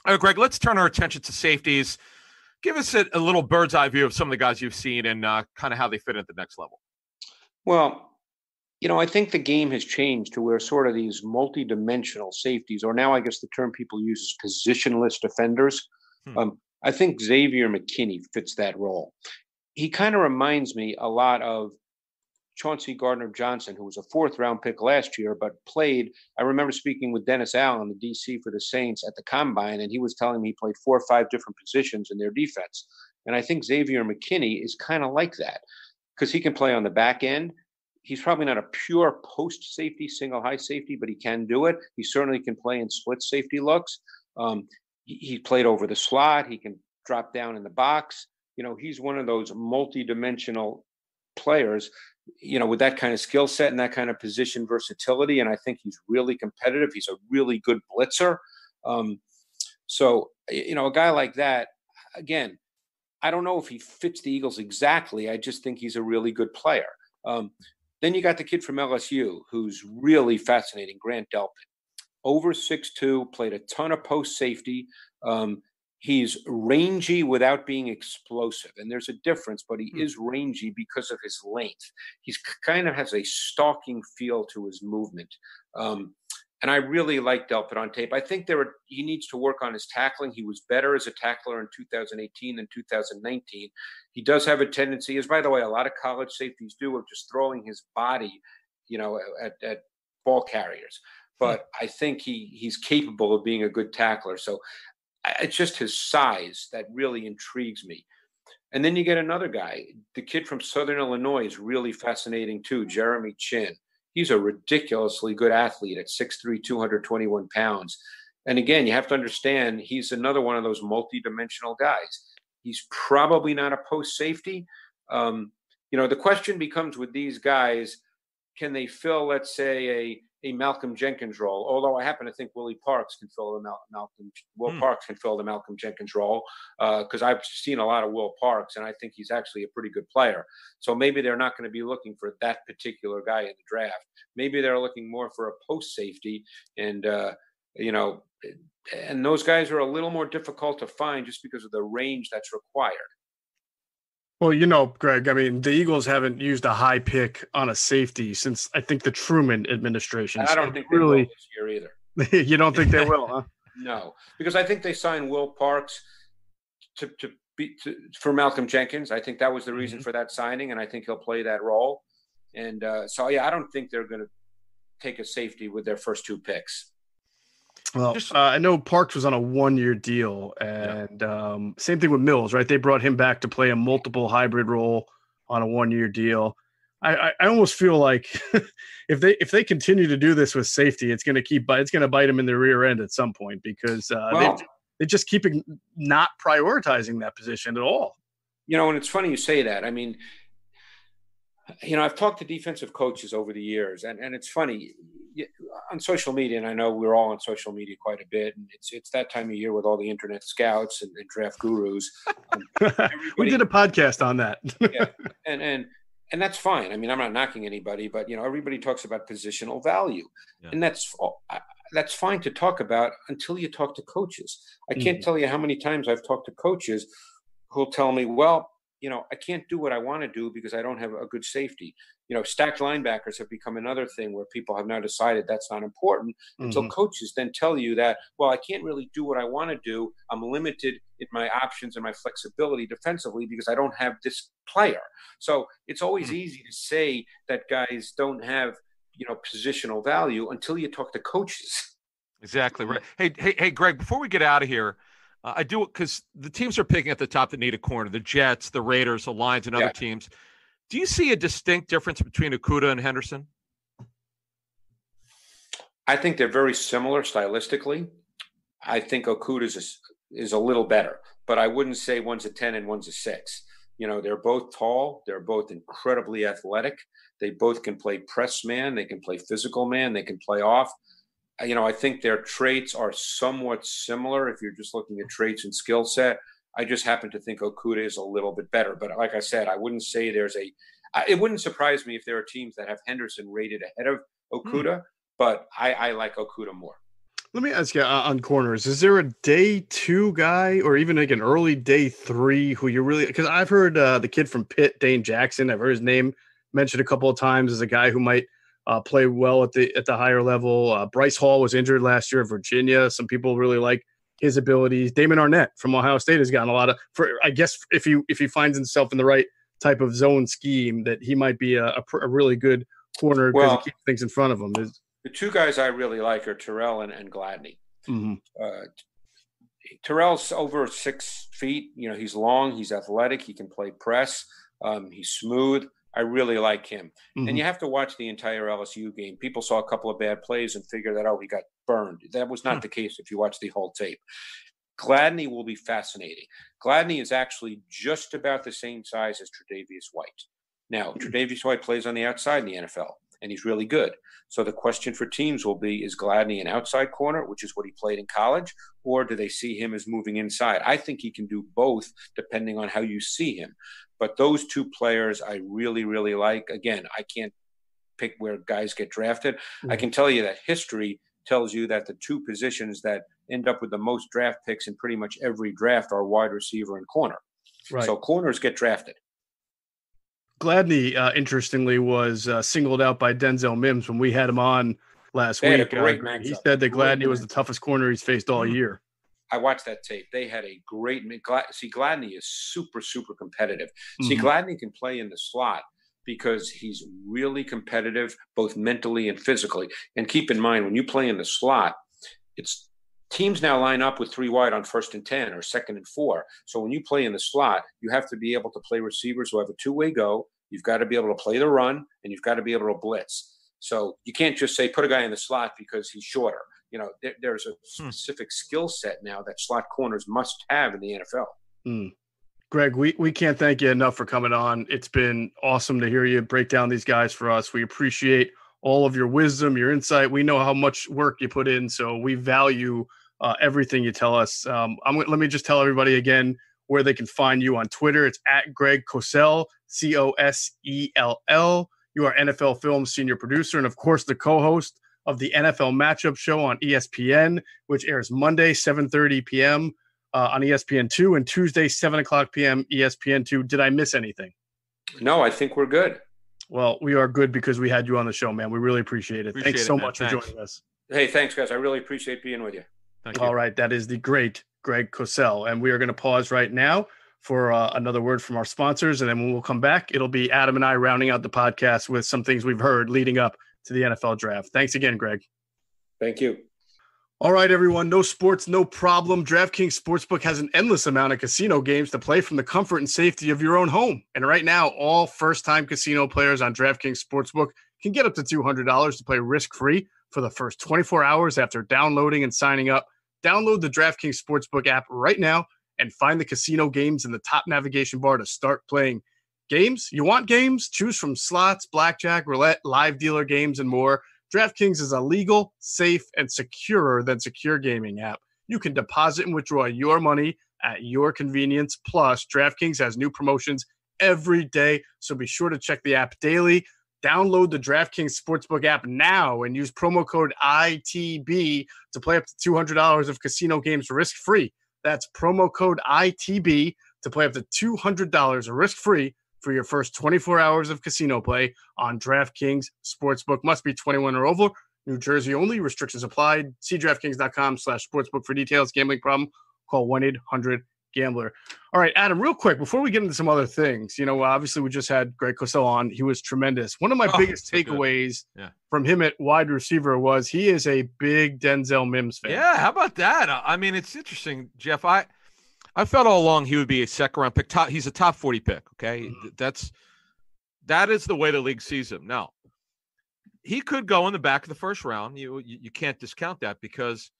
Oh, Greg, let's turn our attention to safeties. Give us a, a little bird's eye view of some of the guys you've seen and uh, kind of how they fit at the next level. Well, you know, I think the game has changed to where sort of these multi-dimensional safeties, or now I guess the term people use is positionless defenders. Hmm. Um, I think Xavier McKinney fits that role. He kind of reminds me a lot of Chauncey Gardner Johnson, who was a fourth round pick last year, but played. I remember speaking with Dennis Allen, the DC for the Saints at the combine, and he was telling me he played four or five different positions in their defense. And I think Xavier McKinney is kind of like that because he can play on the back end. He's probably not a pure post safety, single high safety, but he can do it. He certainly can play in split safety looks. Um, he played over the slot. He can drop down in the box. You know, he's one of those multi-dimensional players. You know, with that kind of skill set and that kind of position versatility, and I think he's really competitive. He's a really good blitzer. Um, so, you know, a guy like that, again, I don't know if he fits the Eagles exactly. I just think he's a really good player. Um, then you got the kid from LSU who's really fascinating, Grant Delpit over six two, played a ton of post safety. Um, he's rangy without being explosive, and there's a difference, but he hmm. is rangy because of his length. He's kind of has a stalking feel to his movement. Um, and I really like Delpit on tape. I think there are, he needs to work on his tackling. He was better as a tackler in 2018 than 2019. He does have a tendency, as by the way, a lot of college safeties do, of just throwing his body, you know, at, at ball carriers. Hmm. but I think he he's capable of being a good tackler. So it's just his size that really intrigues me. And then you get another guy, the kid from Southern Illinois is really fascinating too, Jeremy Chinn. He's a ridiculously good athlete at 6'3, 221 pounds. And again, you have to understand he's another one of those multi-dimensional guys. He's probably not a post safety. Um, you know, the question becomes with these guys, can they fill, let's say, a a Malcolm Jenkins role. Although I happen to think Willie Parks can fill the Mal- Malcolm Will hmm. Parks can fill the Malcolm Jenkins role because uh, I've seen a lot of Will Parks and I think he's actually a pretty good player. So maybe they're not going to be looking for that particular guy in the draft. Maybe they're looking more for a post safety and uh, you know, and those guys are a little more difficult to find just because of the range that's required. Well, you know, Greg, I mean, the Eagles haven't used a high pick on a safety since I think the Truman administration. I don't think really this year either. you don't think they will, huh? no, because I think they signed Will Parks to to be to, for Malcolm Jenkins. I think that was the reason mm-hmm. for that signing, and I think he'll play that role. And uh, so, yeah, I don't think they're going to take a safety with their first two picks. Well, uh, I know Parks was on a one-year deal, and yeah. um, same thing with Mills, right? They brought him back to play a multiple hybrid role on a one-year deal. I, I, I almost feel like if they if they continue to do this with safety, it's going to keep it's going to bite them in the rear end at some point because uh, well, they they just keep not prioritizing that position at all. You know, and it's funny you say that. I mean, you know, I've talked to defensive coaches over the years, and, and it's funny on social media, and I know we're all on social media quite a bit, and it's it's that time of year with all the internet scouts and, and draft gurus. we did a podcast on that. yeah, and and and that's fine. I mean, I'm not knocking anybody, but you know, everybody talks about positional value, yeah. and that's that's fine to talk about until you talk to coaches. I can't mm-hmm. tell you how many times I've talked to coaches who'll tell me, well, you know, I can't do what I want to do because I don't have a good safety. You know, stacked linebackers have become another thing where people have now decided that's not important until Mhm. coaches then tell you that, well, I can't really do what I want to do. I'm limited in my options and my flexibility defensively because I don't have this player. So it's always easy to say that guys don't have, you know, positional value until you talk to coaches. Exactly right. Hey, hey, hey, Greg. Before we get out of here, uh, I do because the teams are picking at the top that need a corner: the Jets, the Raiders, the Lions, and other Yeah. teams. Do you see a distinct difference between Okudah and Henderson? I think they're very similar stylistically. I think Okudah's is, is a little better, but I wouldn't say one's a 10 and one's a six. You know, they're both tall. They're both incredibly athletic. They both can play press man. They can play physical man. They can play off. You know, I think their traits are somewhat similar if you're just looking at traits and skill set. I just happen to think Okudah is a little bit better. But like I said, I wouldn't say there's a, it wouldn't surprise me if there are teams that have Henderson rated ahead of Okudah, but I, I like Okudah more. Let me ask you uh, on corners: Is there a day two guy, or even like an early day three, who you really? Because I've heard uh, the kid from Pitt, Dane Jackson. I've heard his name mentioned a couple of times as a guy who might uh, play well at the at the higher level. Uh, Bryce Hall was injured last year at Virginia. Some people really like his abilities. Damon Arnette from Ohio State has gotten a lot of. For I guess if he if he finds himself in the right type of zone scheme, that he might be a, a, pr- a really good corner because Well- he keeps things in front of him. Is, The two guys I really like are Terrell and, and Gladney. mhm. Uh, Terrell's over six feet. You know, he's long, he's athletic, he can play press, um, he's smooth. I really like him. Mhm. And you have to watch the entire LSU game. People saw a couple of bad plays and figured that, oh, he got burned. That was not Hmm. the case if you watch the whole tape. Gladney will be fascinating. Gladney is actually just about the same size as Tre'Davious White. Now, Tre'Davious White plays on the outside in the NFL, and he's really good. So the question for teams will be: Is Gladney an outside corner, which is what he played in college, or do they see him as moving inside? I think he can do both, depending on how you see him. But those two players, I really, really like. Again, I can't pick where guys get drafted. I can tell you that history tells you that the two positions that end up with the most draft picks in pretty much every draft are wide receiver and corner. Right. So corners get drafted. Gladney, uh, interestingly, was uh, singled out by Denzel Mims when we had him on last They week. Uh, he said that Gladney was the toughest corner he's faced all Mhm. year. I watched that tape. They had a great see Gladney is super super competitive. See Mhm. Gladney can play in the slot because he's really competitive both mentally and physically. And keep in mind when you play in the slot, it's teams now line up with three wide on first and 10 or second and 4. So when you play in the slot, you have to be able to play receivers who have a two-way go. You've got to be able to play the run and you've got to be able to blitz. So you can't just say put a guy in the slot because he's shorter. You know, there, there's a Hmm. specific skill set now that slot corners must have in the NFL. Mm. Greg, we, we can't thank you enough for coming on. It's been awesome to hear you break down these guys for us. We appreciate all of your wisdom, your insight. We know how much work you put in, so we value uh, everything you tell us. Um, I'm, let me just tell everybody again where they can find you on Twitter. It's at Greg Cosell, C O S E L L. You are NFL Films senior producer and, of course, the co-host of the NFL Matchup Show on E ESPN, which airs Monday 7:30 p.m. Uh, on ESPN two and Tuesday 7 o'clock p.m. ESPN two. Did I miss anything? No, I think we're good. Well, we are good because we had you on the show, man. We really appreciate it. Appreciate Thanks it, so man. much Thanks. for joining us. Hey, thanks, guys. I really appreciate being with you. Thank you. All right, that is the great Greg Cosell, and we are going to pause right now for uh, another word from our sponsors, and then when we'll come back, it'll be Adam and I rounding out the podcast with some things we've heard leading up to the NFL draft. Thanks again, Greg. Thank you. All right, everyone. No sports, no problem. DraftKings Sportsbook has an endless amount of casino games to play from the comfort and safety of your own home. And right now, all first time casino players on DraftKings Sportsbook can get up to $200 to play risk free for the first 24 hours after downloading and signing up. Download the DraftKings Sportsbook app right now and find the casino games in the top navigation bar to start playing. Games? You want games? Choose from slots, blackjack, roulette, live dealer games, and more. DraftKings is a legal, safe, and securer than secure gaming app. You can deposit and withdraw your money at your convenience. Plus, DraftKings has new promotions every day, so be sure to check the app daily. Download the DraftKings Sportsbook app now and use promo code ITB to play up to $200 of casino games risk free. That's promo code ITB to play up to $200 risk free for your first 24 hours of casino play on DraftKings Sportsbook. Must be 21 or over. New Jersey only. Restrictions applied. See DraftKings.com slash sportsbook for details. Gambling problem? Call 1 800 Gambler. All right, Adam, real quick, before we get into some other things, you know, obviously we just had Greg Cosell on. He was tremendous. One of my Oh, biggest takeaways Yeah. from him at wide receiver was he is a big Denzel Mims fan. Yeah, how about that? I mean, it's interesting, Geoff. I I felt all along he would be a second round pick. Top, he's a top forty pick. Okay, Mhm. that's that is the way the league sees him. Now, he could go in the back of the first round. You you, you can't discount that because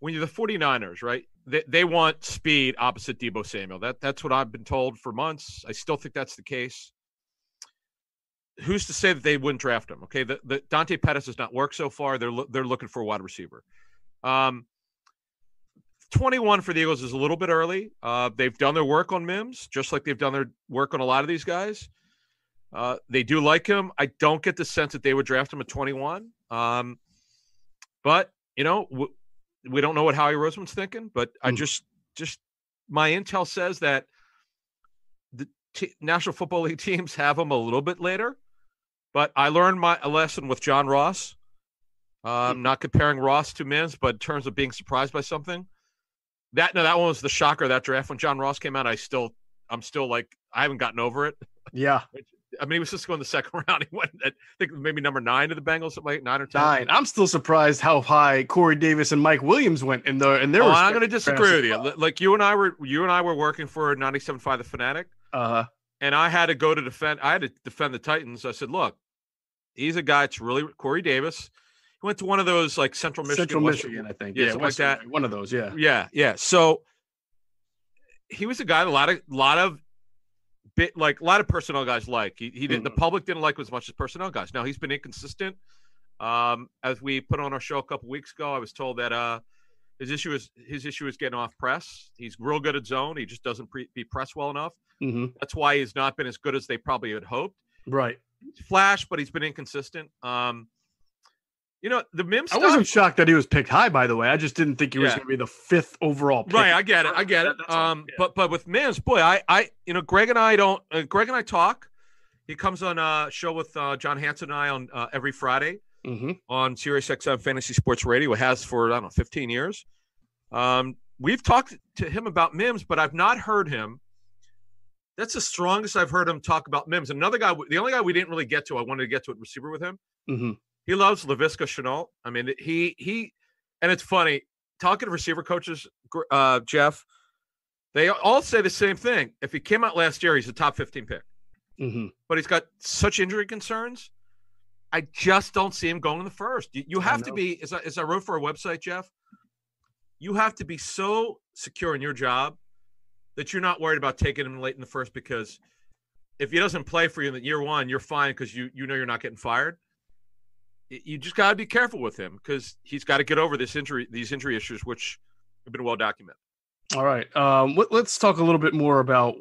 when you're the 49ers, right? They, they want speed opposite Deebo Samuel. That that's what I've been told for months. I still think that's the case. Who's to say that they wouldn't draft him? Okay, the, the Dante Pettis has not worked so far. They're loo- they're looking for a wide receiver. Um, 21 for the Eagles is a little bit early. Uh, they've done their work on Mims, just like they've done their work on a lot of these guys. Uh, they do like him. I don't get the sense that they would draft him at 21. Um, but you know, w- we don't know what Howie Roseman's thinking. But I Mm. just, just my intel says that the t- National Football League teams have him a little bit later. But I learned my a lesson with John Ross. Um, not comparing Ross to Mims, but in terms of being surprised by something. That no, that one was the shocker of that draft when John Ross came out. I still, I'm still like, I haven't gotten over it. Yeah, I mean, he was just going the second round. He went, at, I think maybe number nine to the Bengals, something like nine or ten. nine. I'm still surprised how high Corey Davis and Mike Williams went in the in their. Oh, I'm going to disagree with you. well. Like you and I were, you and I were working for 97.5 The Fanatic, Uh-huh. and I had to go to defend. I had to defend the Titans. I said, look, he's a guy. It's really Corey Davis. He went to one of those like Central Michigan, Central Western- Michigan, I think. Yeah, Yeah, like that. One of those. Yeah. Yeah, yeah. So he was a guy that a lot of lot of bit like a lot of personnel guys like. He, he didn't. The Mhm. public didn't like him as much as personnel guys. Now he's been inconsistent. Um, as we put on our show a couple weeks ago, I was told that uh, his issue is his issue is getting off press. He's real good at zone. He just doesn't pre- be pressed well enough. hmm That's why he's not been as good as they probably had hoped. Right. He's flash, but he's been inconsistent. Um, you know the Mims. I wasn't shocked that he was picked high. By the way, I just didn't think he was going to be the fifth overall. Pick. Right, I get it. I get it. That's. Um, Yeah. but but with Mims, boy, I I you know Greg and I don't. Uh, Greg and I talk. He comes on a show with uh, John Hansen and I on uh, every Friday Mhm. on Sirius XM Fantasy Sports Radio. It has for I don't know 15 years. Um, we've talked to him about Mims, but I've not heard him. That's the strongest I've heard him talk about Mims. Another guy, the only guy we didn't really get to, I wanted to get to at receiver with him. Mhm. He loves Laviska Shenault. I mean, he he, and it's funny talking to receiver coaches, uh, Geoff. They all say the same thing. If he came out last year, he's a top 15 pick, Mhm. but he's got such injury concerns. I just don't see him going in the first. You, you have to be, as I, as I wrote for our website, Geoff, you have to be so secure in your job that you're not worried about taking him late in the first because if he doesn't play for you in the year one, you're fine because you you know you're not getting fired. You just got to be careful with him because he's got to get over this injury, these injury issues, which have been well documented. All right. Um, let, us talk a little bit more about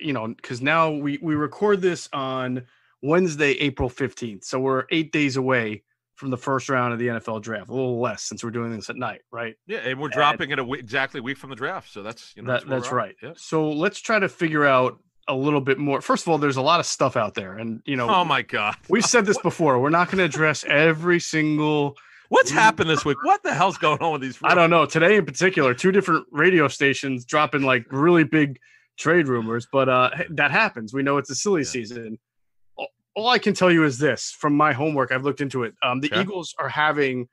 you know because now we we record this on Wednesday, April fifteenth, so we're eight days away from the first round of the NFL draft. A little less since we're doing this at night, right? Yeah, and we're dropping it a week, exactly a week from the draft, so that's you know that, where that's right. Yeah. So let's try to figure out a little bit more. First of all, there's a lot of stuff out there, and you know, Oh my god, we've said this before. We're not going to address every single. what's happened this week? What the hell's going on with these? I don't know. Today in particular, two different radio stations dropping like really big trade rumors, but uh, that happens. We know it's a silly Yeah. season. All, all I can tell you is this: from my homework, I've looked into it. Um, the Okay. Eagles are having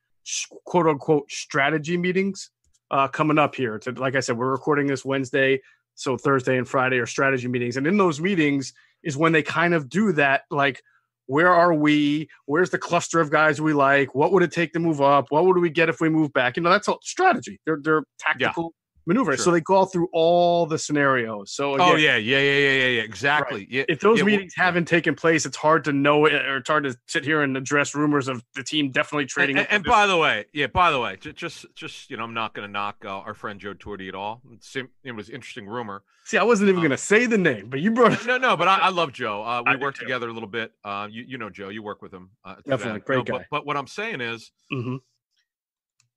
quote unquote strategy meetings uh, coming up here. To like I said, we're recording this Wednesday, so Thursday and Friday are strategy meetings, and in those meetings is when they kind of do that, like. Where are we? Where's the cluster of guys we like? What would it take to move up? What would we get if we move back? You know, that's all strategy. They're they're tactical maneuvers. So they go through all the scenarios. So Oh again, yeah, yeah, yeah, yeah, yeah, yeah. Exactly. Yeah. if those yeah, well, meetings haven't taken place, it's hard to know it, or it's hard to sit here and address rumors of the team definitely trading. And, and by the way, yeah, by the way, ju- just just you know, I'm not going to knock uh, our friend Joe Torti at all. It, seemed, it was interesting rumor. See, I wasn't even um, going to say the name, but you brought it. No, no, but I, I love Joe. Uh, we do work together a little bit. Uh, you you know Joe, you work with him. Uh, Definitely, that. great No, but- guy. But, what I'm saying is, Mhm.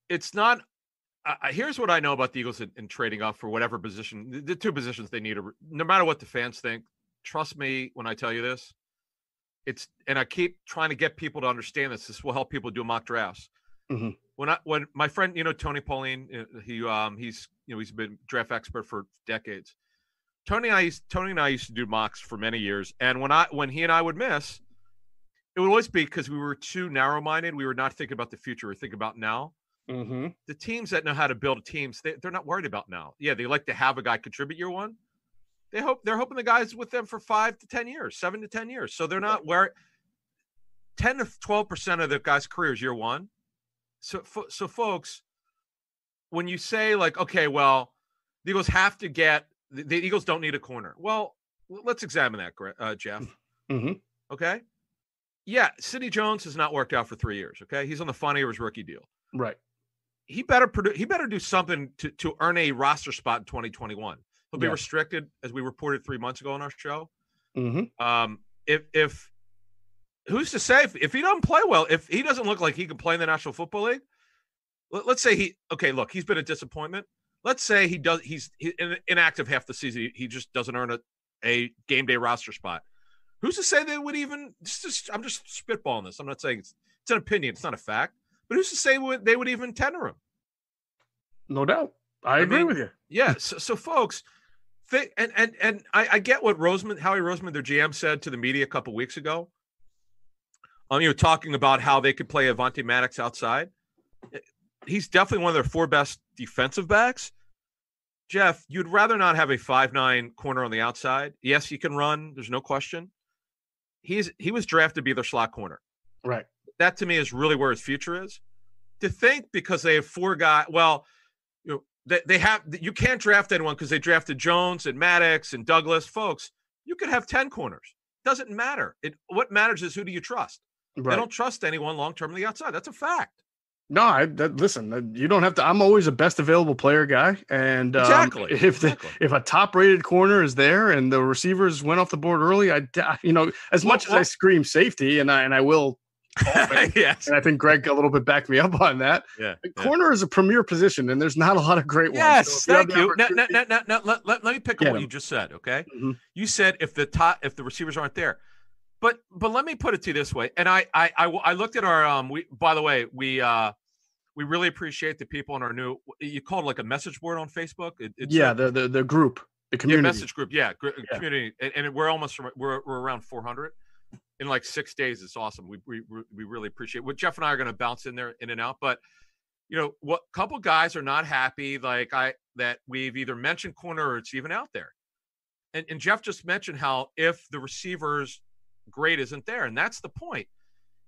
it's not. I, here's what I know about the Eagles in, in trading up for whatever position, the, the two positions they need. no matter what the fans think, trust me when I tell you this. It's and I keep trying to get people to understand this. This will help people do mock drafts. Mm-hmm. When I when my friend, you know, Tony Pauline, uh, he um he's you know he's been draft expert for decades. Tony and I used, Tony and I used to do mocks for many years, and when I when he and I would miss, it would always be because we were too narrow minded. We were not thinking about the future. We are thinking about now. Mm-hmm. The teams that know how to build teams, they, they're not worried about now. Yeah, they like to have a guy contribute year one. They hope they're hoping the guy's with them for five to ten years, seven to ten years. So they're not where ten to twelve percent of the guy's career is year one. So, so folks, when you say like, okay, well, the Eagles have to get the, the Eagles don't need a corner. Well, let's examine that, uh, Geoff. Mm-hmm. Okay. Yeah, Sidney Jones has not worked out for three years. Okay, he's on the funny of his rookie deal. Right he better produce. He better do something to to earn a roster spot in 2021. He'll be restricted, as we reported three months ago on our show. Mm-hmm. Um, if if who's to say if, if he doesn't play well, if he doesn't look like he can play in the National Football League, let, us say he okay. Look, he's been a disappointment. Let's say he does. He's he, inactive half the season. He, he just doesn't earn a, a game day roster spot. Who's to say they would even? Just, I'm just spitballing this. I'm not saying it's, it's an opinion. It's not a fact. But who's to say they would even tender him? No doubt. I, I agree mean, with you. Yeah. So, so folks, and and and I, I, get what Roseman, Howie Roseman, their GM, said to the media a couple weeks ago. Um, you know, talking about how they could play Avonte Maddox outside. Eh, he's definitely one of their four best defensive backs. Geoff, you'd rather not have a five nine corner on the outside. Yes, he can run. There's no question. He's he was drafted to be their slot corner. Right that to me is really where his future is. To think because they have four guys, well, you know, they, they have you can't draft anyone because they drafted Jones and Maddox and Douglas, folks. You could have ten corners. Doesn't matter. It what matters is who do you trust. Right. They don't trust anyone long term on the outside. That's a fact. No, I that, listen. You don't have to. I'm always a best available player guy, and um, exactly if the exactly. if a top rated corner is there and the receivers went off the board early, I you know as well, much well, as I scream safety and I and I will yes. And I think Greg a little bit backed me up on that. Yeah. Corner is a premier position, and there's not a lot of great ones. Yes, thank you. Now, now, now, now, let, let, let me pick up what you just said. Okay. Mm-hmm. You said if the top, if the receivers aren't there, but but let me put it to you this way. And I I I, I looked at our um. We by the way we uh we really appreciate the people in our new. You called it like a message board on Facebook. It, it's yeah, the, the the group, the community yeah, message group. Yeah, gr- yeah. community, and, and, we're almost we're we're around 400 in like six days. It's awesome. We we we really appreciate. What Geoff and I are going to bounce in there in and out, but you know what? Couple guys are not happy. Like I that we've either mentioned corner or it's even out there. And, and Geoff just mentioned how if the receivers grade isn't there, and that's the point.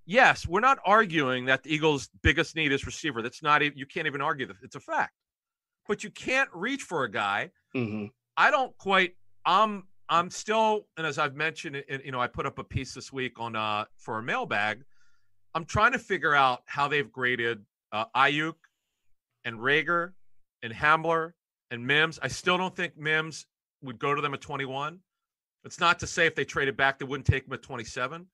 Yes, we're not arguing that the Eagles' biggest need is receiver. That's not you can't even argue that it's a fact. But you can't reach for a guy. Mm-hmm. I don't quite. I'm I'm still, and as I've mentioned, and, you know, I put up a piece this week on uh for a mailbag. I'm trying to figure out how they've graded uh, Aiyuk and Reagor and Hamler and Mims. I still don't think Mims would go to them at 21. It's not to say if they traded back, they wouldn't take him at 27.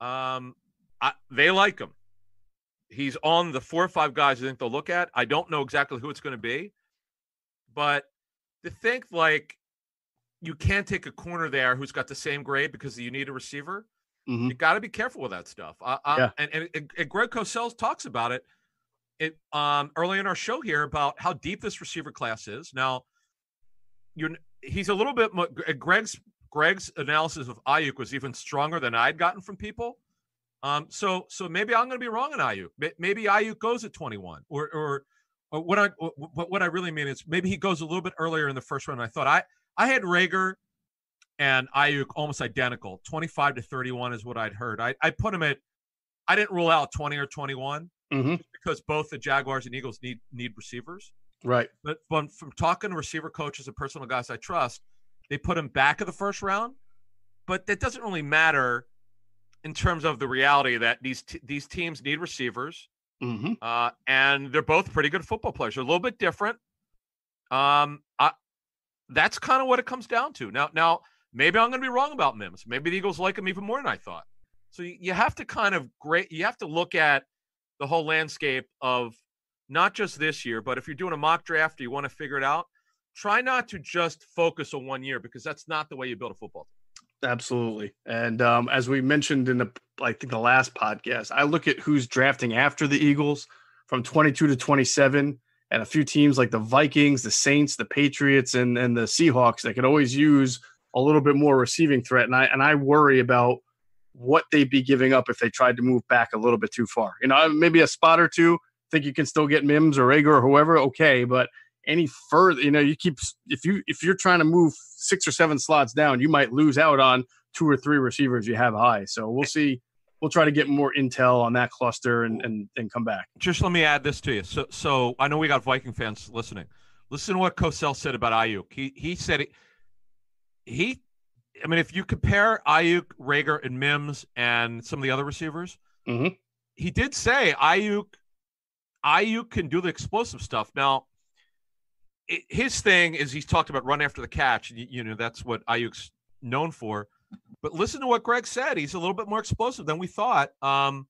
Um, I, they like him. He's on the four or five guys I think they'll look at. I don't know exactly who it's going to be, but to think like you can't take a corner there who's got the same grade because you need a receiver. Mm-hmm. You got to be careful with that stuff. Uh, yeah. and, and, and Greg Cosell talks about it, it um, early in our show here about how deep this receiver class is. Now, you're he's a little bit more, Greg's Greg's analysis of Aiyuk was even stronger than I'd gotten from people. Um, so so maybe I'm going to be wrong on Aiyuk. Maybe Aiyuk goes at 21, or or, or what I what, what I really mean is maybe he goes a little bit earlier in the first round. I thought I I had Reagor and Aiyuk almost identical. 25 to 31 is what I'd heard. I, I put them at, I didn't rule out 20 or 21 mm-hmm. because both the Jaguars and Eagles need need receivers. Right. But from, from talking to receiver coaches and personal guys I trust, they put him back of the first round. But that doesn't really matter in terms of the reality that these t- these teams need receivers, mm-hmm. uh, and they're both pretty good football players. They're a little bit different. Um, I, that's kind of what it comes down to. Now, now maybe I'm going to be wrong about Mims. Maybe the Eagles like him even more than I thought. So you, you have to kind of great. You have to look at the whole landscape of not just this year, but if you're doing a mock draft or you want to figure it out, try not to just focus on one year because that's not the way you build a football team. Absolutely. And um, as we mentioned in the I think the last podcast, I look at who's drafting after the Eagles from 22 to 27 and a few teams like the Vikings, the Saints, the Patriots, and and the Seahawks that could always use a little bit more receiving threat. And I and I worry about what they'd be giving up if they tried to move back a little bit too far. You know, maybe a spot or two. Think you can still get Mims or Reagor or whoever, okay, but any further, you know, you keep if you if you're trying to move six or seven slots down, you might lose out on two or three receivers you have high. So we'll see we'll try to get more intel on that cluster and and, and come back. Just let me add this to you. So so I know we got Viking fans listening. Listen to what Cosell said about Aiyuk. He he said he, he I mean, if you compare Aiyuk, Reagor, and Mims and some of the other receivers, mm-hmm. he did say Aiyuk, Aiyuk can do the explosive stuff. Now, it, his thing is he's talked about run after the catch. You, you know, that's what Aiyuk's known for. But listen to what Greg said. He's a little bit more explosive than we thought. Um,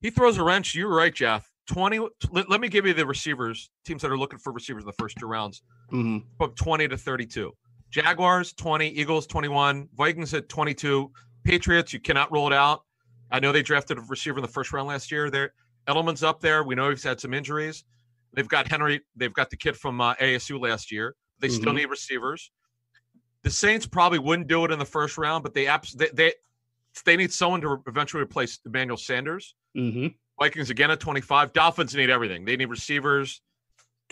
he throws a wrench. You're right, Geoff. 20. Let, let, me give you the receivers, teams that are looking for receivers in the first two rounds. Mm-hmm. 20 to 32. Jaguars 20, Eagles 21, Vikings at 22, Patriots, you cannot roll it out. I know they drafted a receiver in the first round last year. There, Edelman's up there. We know he's had some injuries. They've got Henry. They've got the kid from uh, ASU last year. They mm-hmm. still need receivers. The Saints probably wouldn't do it in the first round, but they abs- they, they they need someone to eventually replace Emmanuel Sanders. Mm-hmm. Vikings again at 25. Dolphins need everything. They need receivers.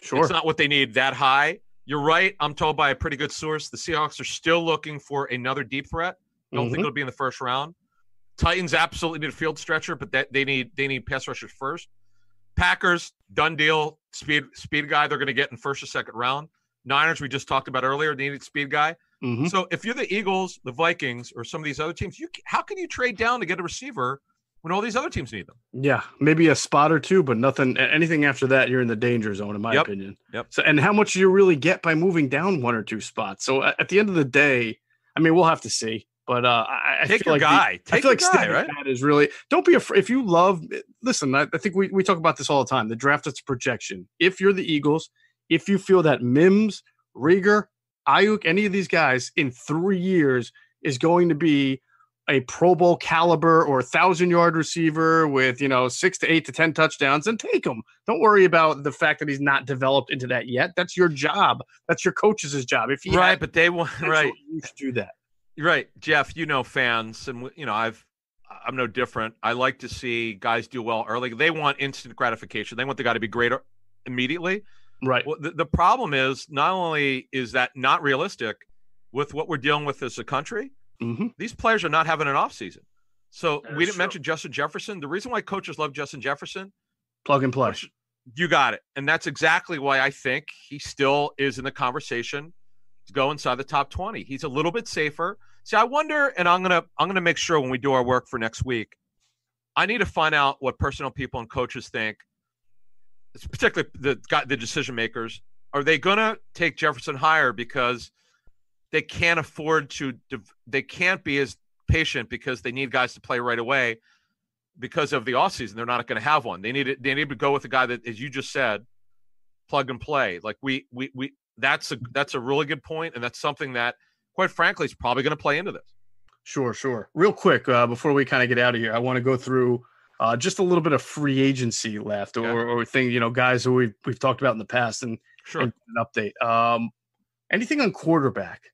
Sure. It's not what they need that high. You're right. I'm told by a pretty good source the Seahawks are still looking for another deep threat. Don't mm-hmm. think it'll be in the first round. Titans absolutely need a field stretcher, but that they need they need pass rushers first. Packers done deal speed speed guy they're going to get in first or second round. Niners we just talked about earlier they need speed guy. Mm-hmm. So if you're the Eagles, the Vikings, or some of these other teams, you how can you trade down to get a receiver when all these other teams need them? Yeah, maybe a spot or two, but nothing. Anything after that, you're in the danger zone, in my yep. opinion. Yep. So, and how much do you really get by moving down one or two spots? So at the end of the day, I mean, we'll have to see. But uh, I, Take feel like guy. The, I feel like guy, right? that is really. Don't be afraid. If you love, listen. I, I think we we talk about this all the time. The draft is projection. If you're the Eagles, if you feel that Mims, Reagor, Aiyuk, any of these guys in three years is going to be a Pro Bowl caliber or a thousand yard receiver with you know six to eight to ten touchdowns, and take him. Don't worry about the fact that he's not developed into that yet. That's your job. That's your coach's job. If he right, but they want right, you should do that. Right, Geoff. You know fans, and you know I've I'm no different. I like to see guys do well early. They want instant gratification. They want the guy to be great immediately. Right. Well, the, the problem is not only is that not realistic with what we're dealing with as a country, mm-hmm. these players are not having an off season. So That we didn't true. mention Justin Jefferson. The reason why coaches love Justin Jefferson, Plug and play. you got it, and that's exactly why I think he still is in the conversation to go inside the top twenty. He's a little bit safer. See, I wonder, and I'm gonna I'm gonna make sure when we do our work for next week, I need to find out what personal people and coaches think. Particularly the the decision makers. Are they gonna take Jefferson higher because they can't afford to? They can't be as patient because they need guys to play right away because of the offseason. They're not going to have one. They need. They need to go with a guy that, as you just said, plug and play. Like we we we. That's a that's a really good point, and that's something that, quite frankly, is probably going to play into this. Sure, sure. Real quick, uh, before we kind of get out of here, I want to go through uh, just a little bit of free agency left, or, Yeah. or thing you know, guys who we've we've talked about in the past, and, Sure. and an update. Um, anything on quarterback?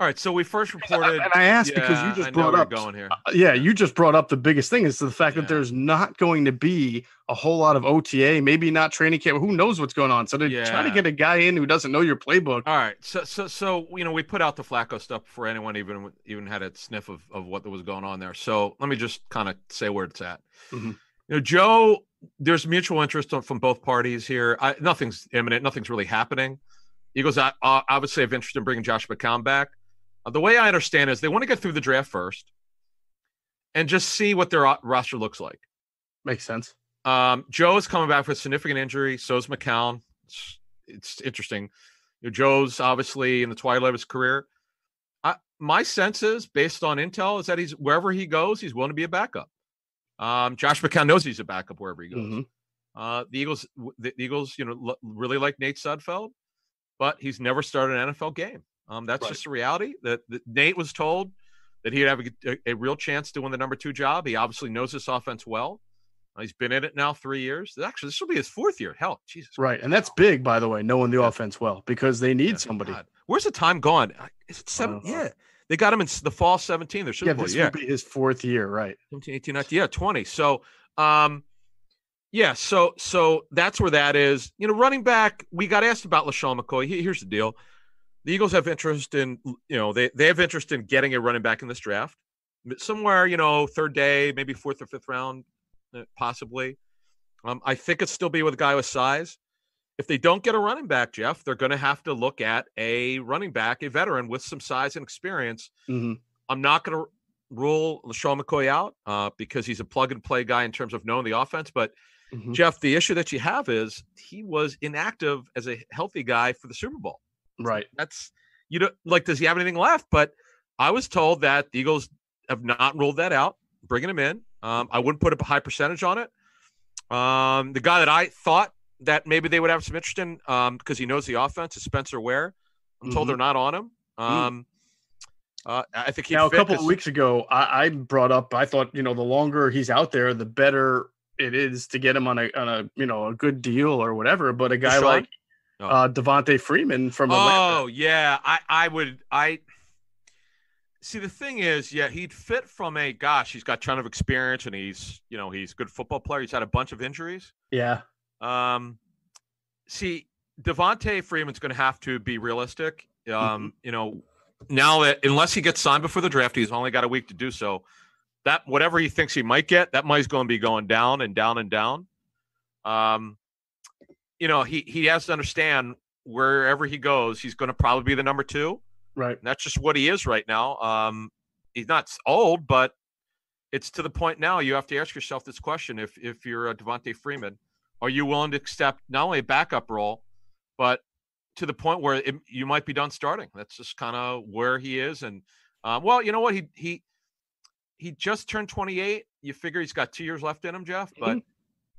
All right. So we first reported, And. I asked because you just I brought up. going here. uh, yeah, you just brought up the biggest thing is the fact Yeah. that there's not going to be a whole lot of OTA, maybe not training camp. Who knows what's going on? So to try to get a guy in who doesn't know your playbook. All right. So so so you know we put out the Flacco stuff before anyone even even had a sniff of of what was going on there. So let me just kind of say where it's at. Mhm. You know, Joe, there's mutual interest on- from both parties here. I, nothing's imminent. Nothing's really happening. Eagles uh, uh, obviously have interest in bringing Josh McCown back. Uh, the way I understand is they want to get through the draft first and just see what their roster looks like. Makes sense. Um, Joe is coming back with significant injury. So is McCown. It's, it's interesting. You know, Joe's obviously in the twilight of his career. I, my sense is, based on intel, is that he's wherever he goes, he's willing to be a backup. Um, Josh McCown knows he's a backup wherever he goes. Mhm. Uh, the Eagles, the Eagles, you know, really like Nate Sudfeld, but he's never started an NFL game. Um, that's right. just the reality. That, that, Nate was told that he'd have a, a, a, real chance to win the number two job. He obviously knows this offense well. Uh, he's been in it now three years. Actually, this will be his fourth year. Hell, Jesus. Right, and that's big, by the way, knowing the yeah. offense well because they need yeah, somebody. God. Where's the time gone? Is it seven? Yeah, they got him in the fall 17. They're yeah, this yeah. be his fourth year, right? 17, 18, 19, yeah, 20. So, um, yeah, so so that's where that is. You know, running back, we got asked about LaShawn McCoy. Here's the deal. The Eagles have interest in, you know, they, they have interest in getting a running back in this draft. Somewhere, you know, third day, maybe fourth or fifth round, uh, possibly. Um, I think it's still be with a guy with size. If they don't get a running back, Geoff, they're going to have to look at a running back, a veteran with some size and experience. Mm-hmm. I'm not going to rule LeSean McCoy out uh, because he's a plug and play guy in terms of knowing the offense. But mm-hmm. Geoff, the issue that you have is he was inactive as a healthy guy for the Super Bowl. Right. That's you know like does he have anything left? But I was told that the Eagles have not ruled that out, bringing him in. Um, I wouldn't put a high percentage on it. Um, the guy that I thought that maybe they would have some interest in um, because he knows the offense is Spencer Ware. I'm told mm-hmm. they're not on him. Mm. Um, uh, I think now a couple of weeks ago I, I, brought up I thought you know the longer he's out there the better it is to get him on a on a you know a good deal or whatever. But a guy like oh. uh, Devonta Freeman from Atlanta. Oh yeah, I I would I see the thing is yeah he'd fit from a gosh he's got a ton of experience and he's you know he's a good football player. He's had a bunch of injuries. Yeah. Um, see, Devonta Freeman's going to have to be realistic. Um, mm-hmm. you know, now that unless he gets signed before the draft, he's only got a week to do so. That whatever he thinks he might get, that money's going to be going down and down and down. Um, you know, he he has to understand wherever he goes, he's going to probably be the number two. Right. And that's just what he is right now. Um, he's not old, but it's to the point now you have to ask yourself this question: if if you're a Devonta Freeman, are you willing to accept not only a backup role, but to the point where it, you might be done starting? That's just kind of where he is. And um, well, you know what? He he he just turned 28. You figure he's got two years left in him, Geoff. But.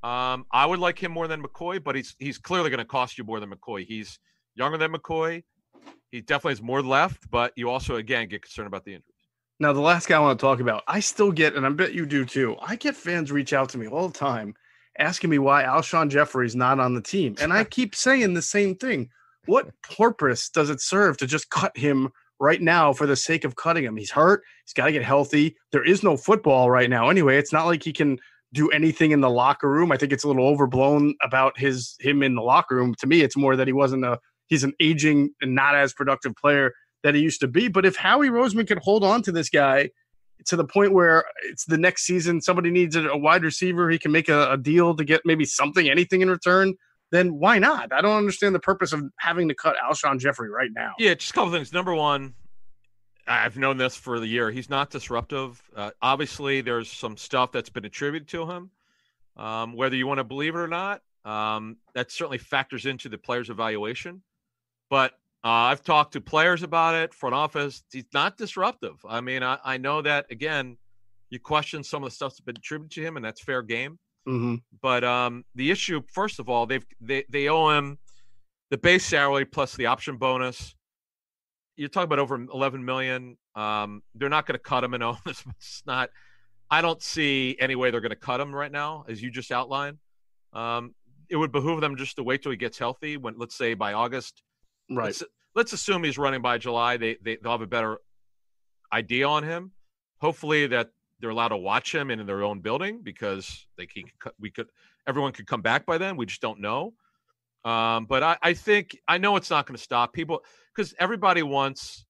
Um, I would like him more than McCoy, but he's he's clearly going to cost you more than McCoy. He's younger than McCoy. He definitely has more left, but you also again get concerned about the injuries. Now, the last guy I want to talk about, I still get, and I bet you do too. I get fans reach out to me all the time asking me why Alshon Jeffery's not on the team. And I keep saying the same thing. What purpose does it serve to just cut him right now for the sake of cutting him? He's hurt. He's got to get healthy. There is no football right now anyway. It's not like he can do anything in the locker room. I think it's a little overblown about his him in the locker room. To me, it's more that he wasn't a he's an aging and not as productive player that he used to be. But if Howie Roseman can hold on to this guy to the point where it's the next season, somebody needs a, wide receiver, he can make a, a deal to get maybe something, anything in return then why not? I don't understand the purpose of having to cut Alshon Jeffery right now. Yeah, just a couple things. Number one, I've known this for the year. He's not disruptive. Uh, obviously, there's some stuff that's been attributed to him. Um, whether you want to believe it or not, um, that certainly factors into the player's evaluation. But uh, I've talked to players about it, front office. He's not disruptive. I mean, I, I know that again. You question some of the stuff that's been attributed to him, and that's fair game. Mm-hmm. But um, the issue, first of all, they've they they owe him the base salary plus the option bonus. You're talking about over 11 million. Um, they're not going to cut him and own this. It's not. I don't see any way they're going to cut him right now, as you just outlined. Um, it would behoove them just to wait till he gets healthy. When let's say by August, Right. Let's, let's assume he's running by July. They, they they'll have a better idea on him. Hopefully that they're allowed to watch him in their own building because they can we could everyone could come back by then. We just don't know. Um, but I, I think I know it's not going to stop people because everybody wants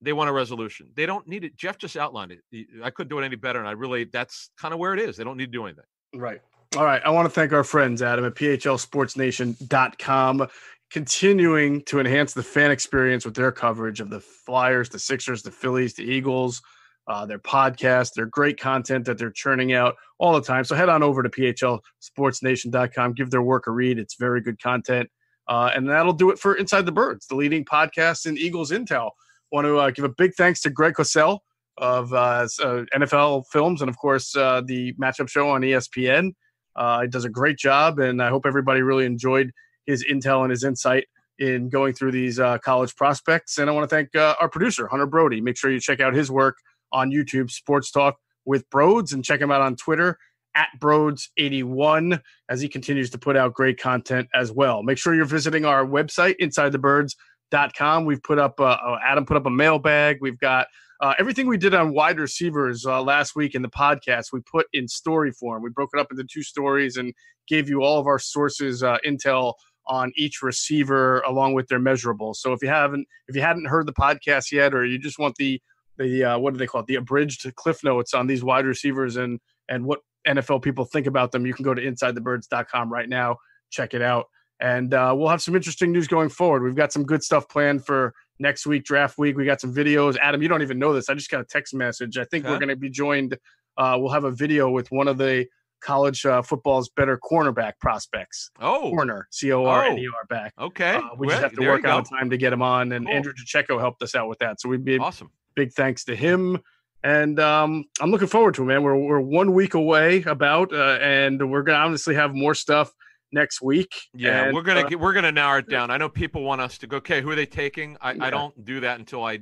they want a resolution. They don't need it. Geoff just outlined it. I couldn't do it any better, and I really that's kind of where it is. They don't need to do anything. Right. All right. I want to thank our friends, Adam, at PHLSportsNation.com continuing to enhance the fan experience with their coverage of the Flyers, the Sixers, the Phillies, the Eagles, uh, their podcast, their great content that they're churning out all the time. So head on over to phlsportsnation.com, give their work a read. It's very good content. Uh, and that'll do it for Inside the Birds, the leading podcast in Eagles Intel. Want to uh, give a big thanks to Greg Cosell of uh, uh, NFL Films and, of course, uh, the matchup show on ESPN. Uh, he does a great job, and I hope everybody really enjoyed his intel and his insight in going through these college prospects. And I want to thank our producer, Hunter Brody. Make sure you check out his work on YouTube, Sports Talk with Broads, and check him out on Twitter at Broads81 as he continues to put out great content as well. Make sure you're visiting our website, InsideTheBirds.com. We've put up, uh, uh, Adam put up a mailbag. We've got uh, everything we did on wide receivers uh, last week in the podcast, we put in story form. We broke it up into two stories and gave you all of our sources, uh, intel on each receiver along with their measurables. So if you haven't, if you hadn't heard the podcast yet, or you just want the the uh, what do they call it, the abridged cliff notes on these wide receivers and and what NFL people think about them, you can go to InsideTheBirds.com right now, check it out, and uh, we'll have some interesting news going forward. We've got some good stuff planned for next week, draft week. We got some videos. Adam, you don't even know this. I just got a text message. I think okay. we're going to be joined. Uh, we'll have a video with one of the college uh, football's better cornerback prospects. Oh, corner, C O R N E R back. Okay, uh, we just have to work out time to get him on, and cool. Andrew Pacheco helped us out with that. So we'd be awesome. Big thanks to him, and um, I'm looking forward to it, man. We're we're one week away about, uh, and we're gonna honestly have more stuff next week. Yeah, and, we're gonna uh, get, we're gonna narrow it down. I know people want us to go. Okay, who are they taking? I, yeah. I don't do that until I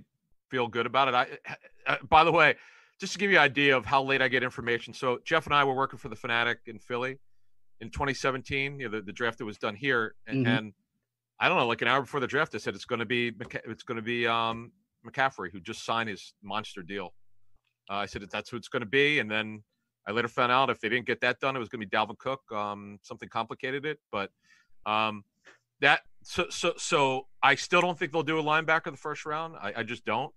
feel good about it. I, uh, by the way, just to give you an idea of how late I get information. So Geoff and I were working for the Fanatic in Philly in 2017. You know, the, the draft that was done here, and, mm-hmm. and, I don't know, like an hour before the draft, I said it's going to be it's going to be um, McCaffrey who just signed his monster deal. Uh, I said that's who it's going to be, and then I later found out if they didn't get that done, it was going to be Dalvin Cook. Um, something complicated it, but um, that so so so I still don't think they'll do a linebacker the first round. I, I just don't.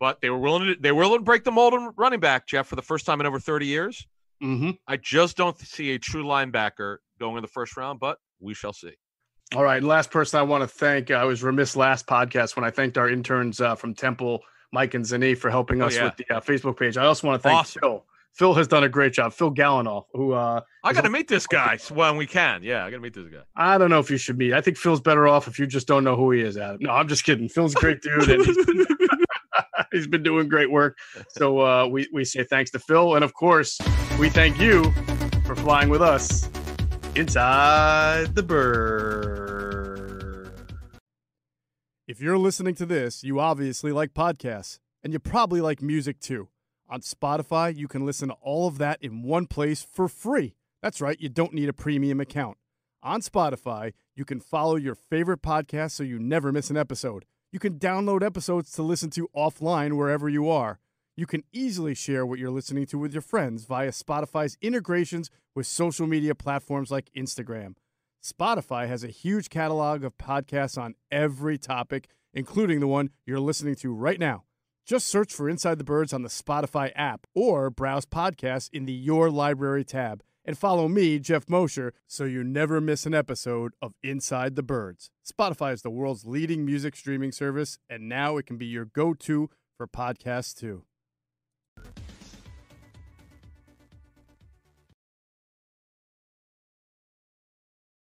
But they were willing to they were willing to break the mold on running back, Geoff, for the first time in over 30 years. Mm-hmm. I just don't see a true linebacker going in the first round, but we shall see. All right, last person I want to thank. I was remiss last podcast when I thanked our interns uh, from Temple, Mike and Zane, for helping oh, us yeah. with the uh, Facebook page. I also want to thank awesome. Phil Phil has done a great job. Phil Gallinoff, who uh, I got to meet this guy when we can. Yeah, I got to meet this guy. I don't know if you should meet. I think Phil's better off if you just don't know who he is. Adam. No, I'm just kidding. Phil's a great dude, and he's been, he's been doing great work. So uh, we we say thanks to Phil, and of course we thank you for flying with us inside the bird. If you're listening to this, you obviously like podcasts, and you probably like music too. On Spotify, you can listen to all of that in one place for free. That's right, you don't need a premium account. On Spotify, you can follow your favorite podcast so you never miss an episode. You can download episodes to listen to offline wherever you are. You can easily share what you're listening to with your friends via Spotify's integrations with social media platforms like Instagram. Spotify has a huge catalog of podcasts on every topic, including the one you're listening to right now. Just search for Inside the Birds on the Spotify app or browse podcasts in the Your Library tab. And follow me, Geoff Mosher, so you never miss an episode of Inside the Birds. Spotify is the world's leading music streaming service, and now it can be your go to for podcasts too.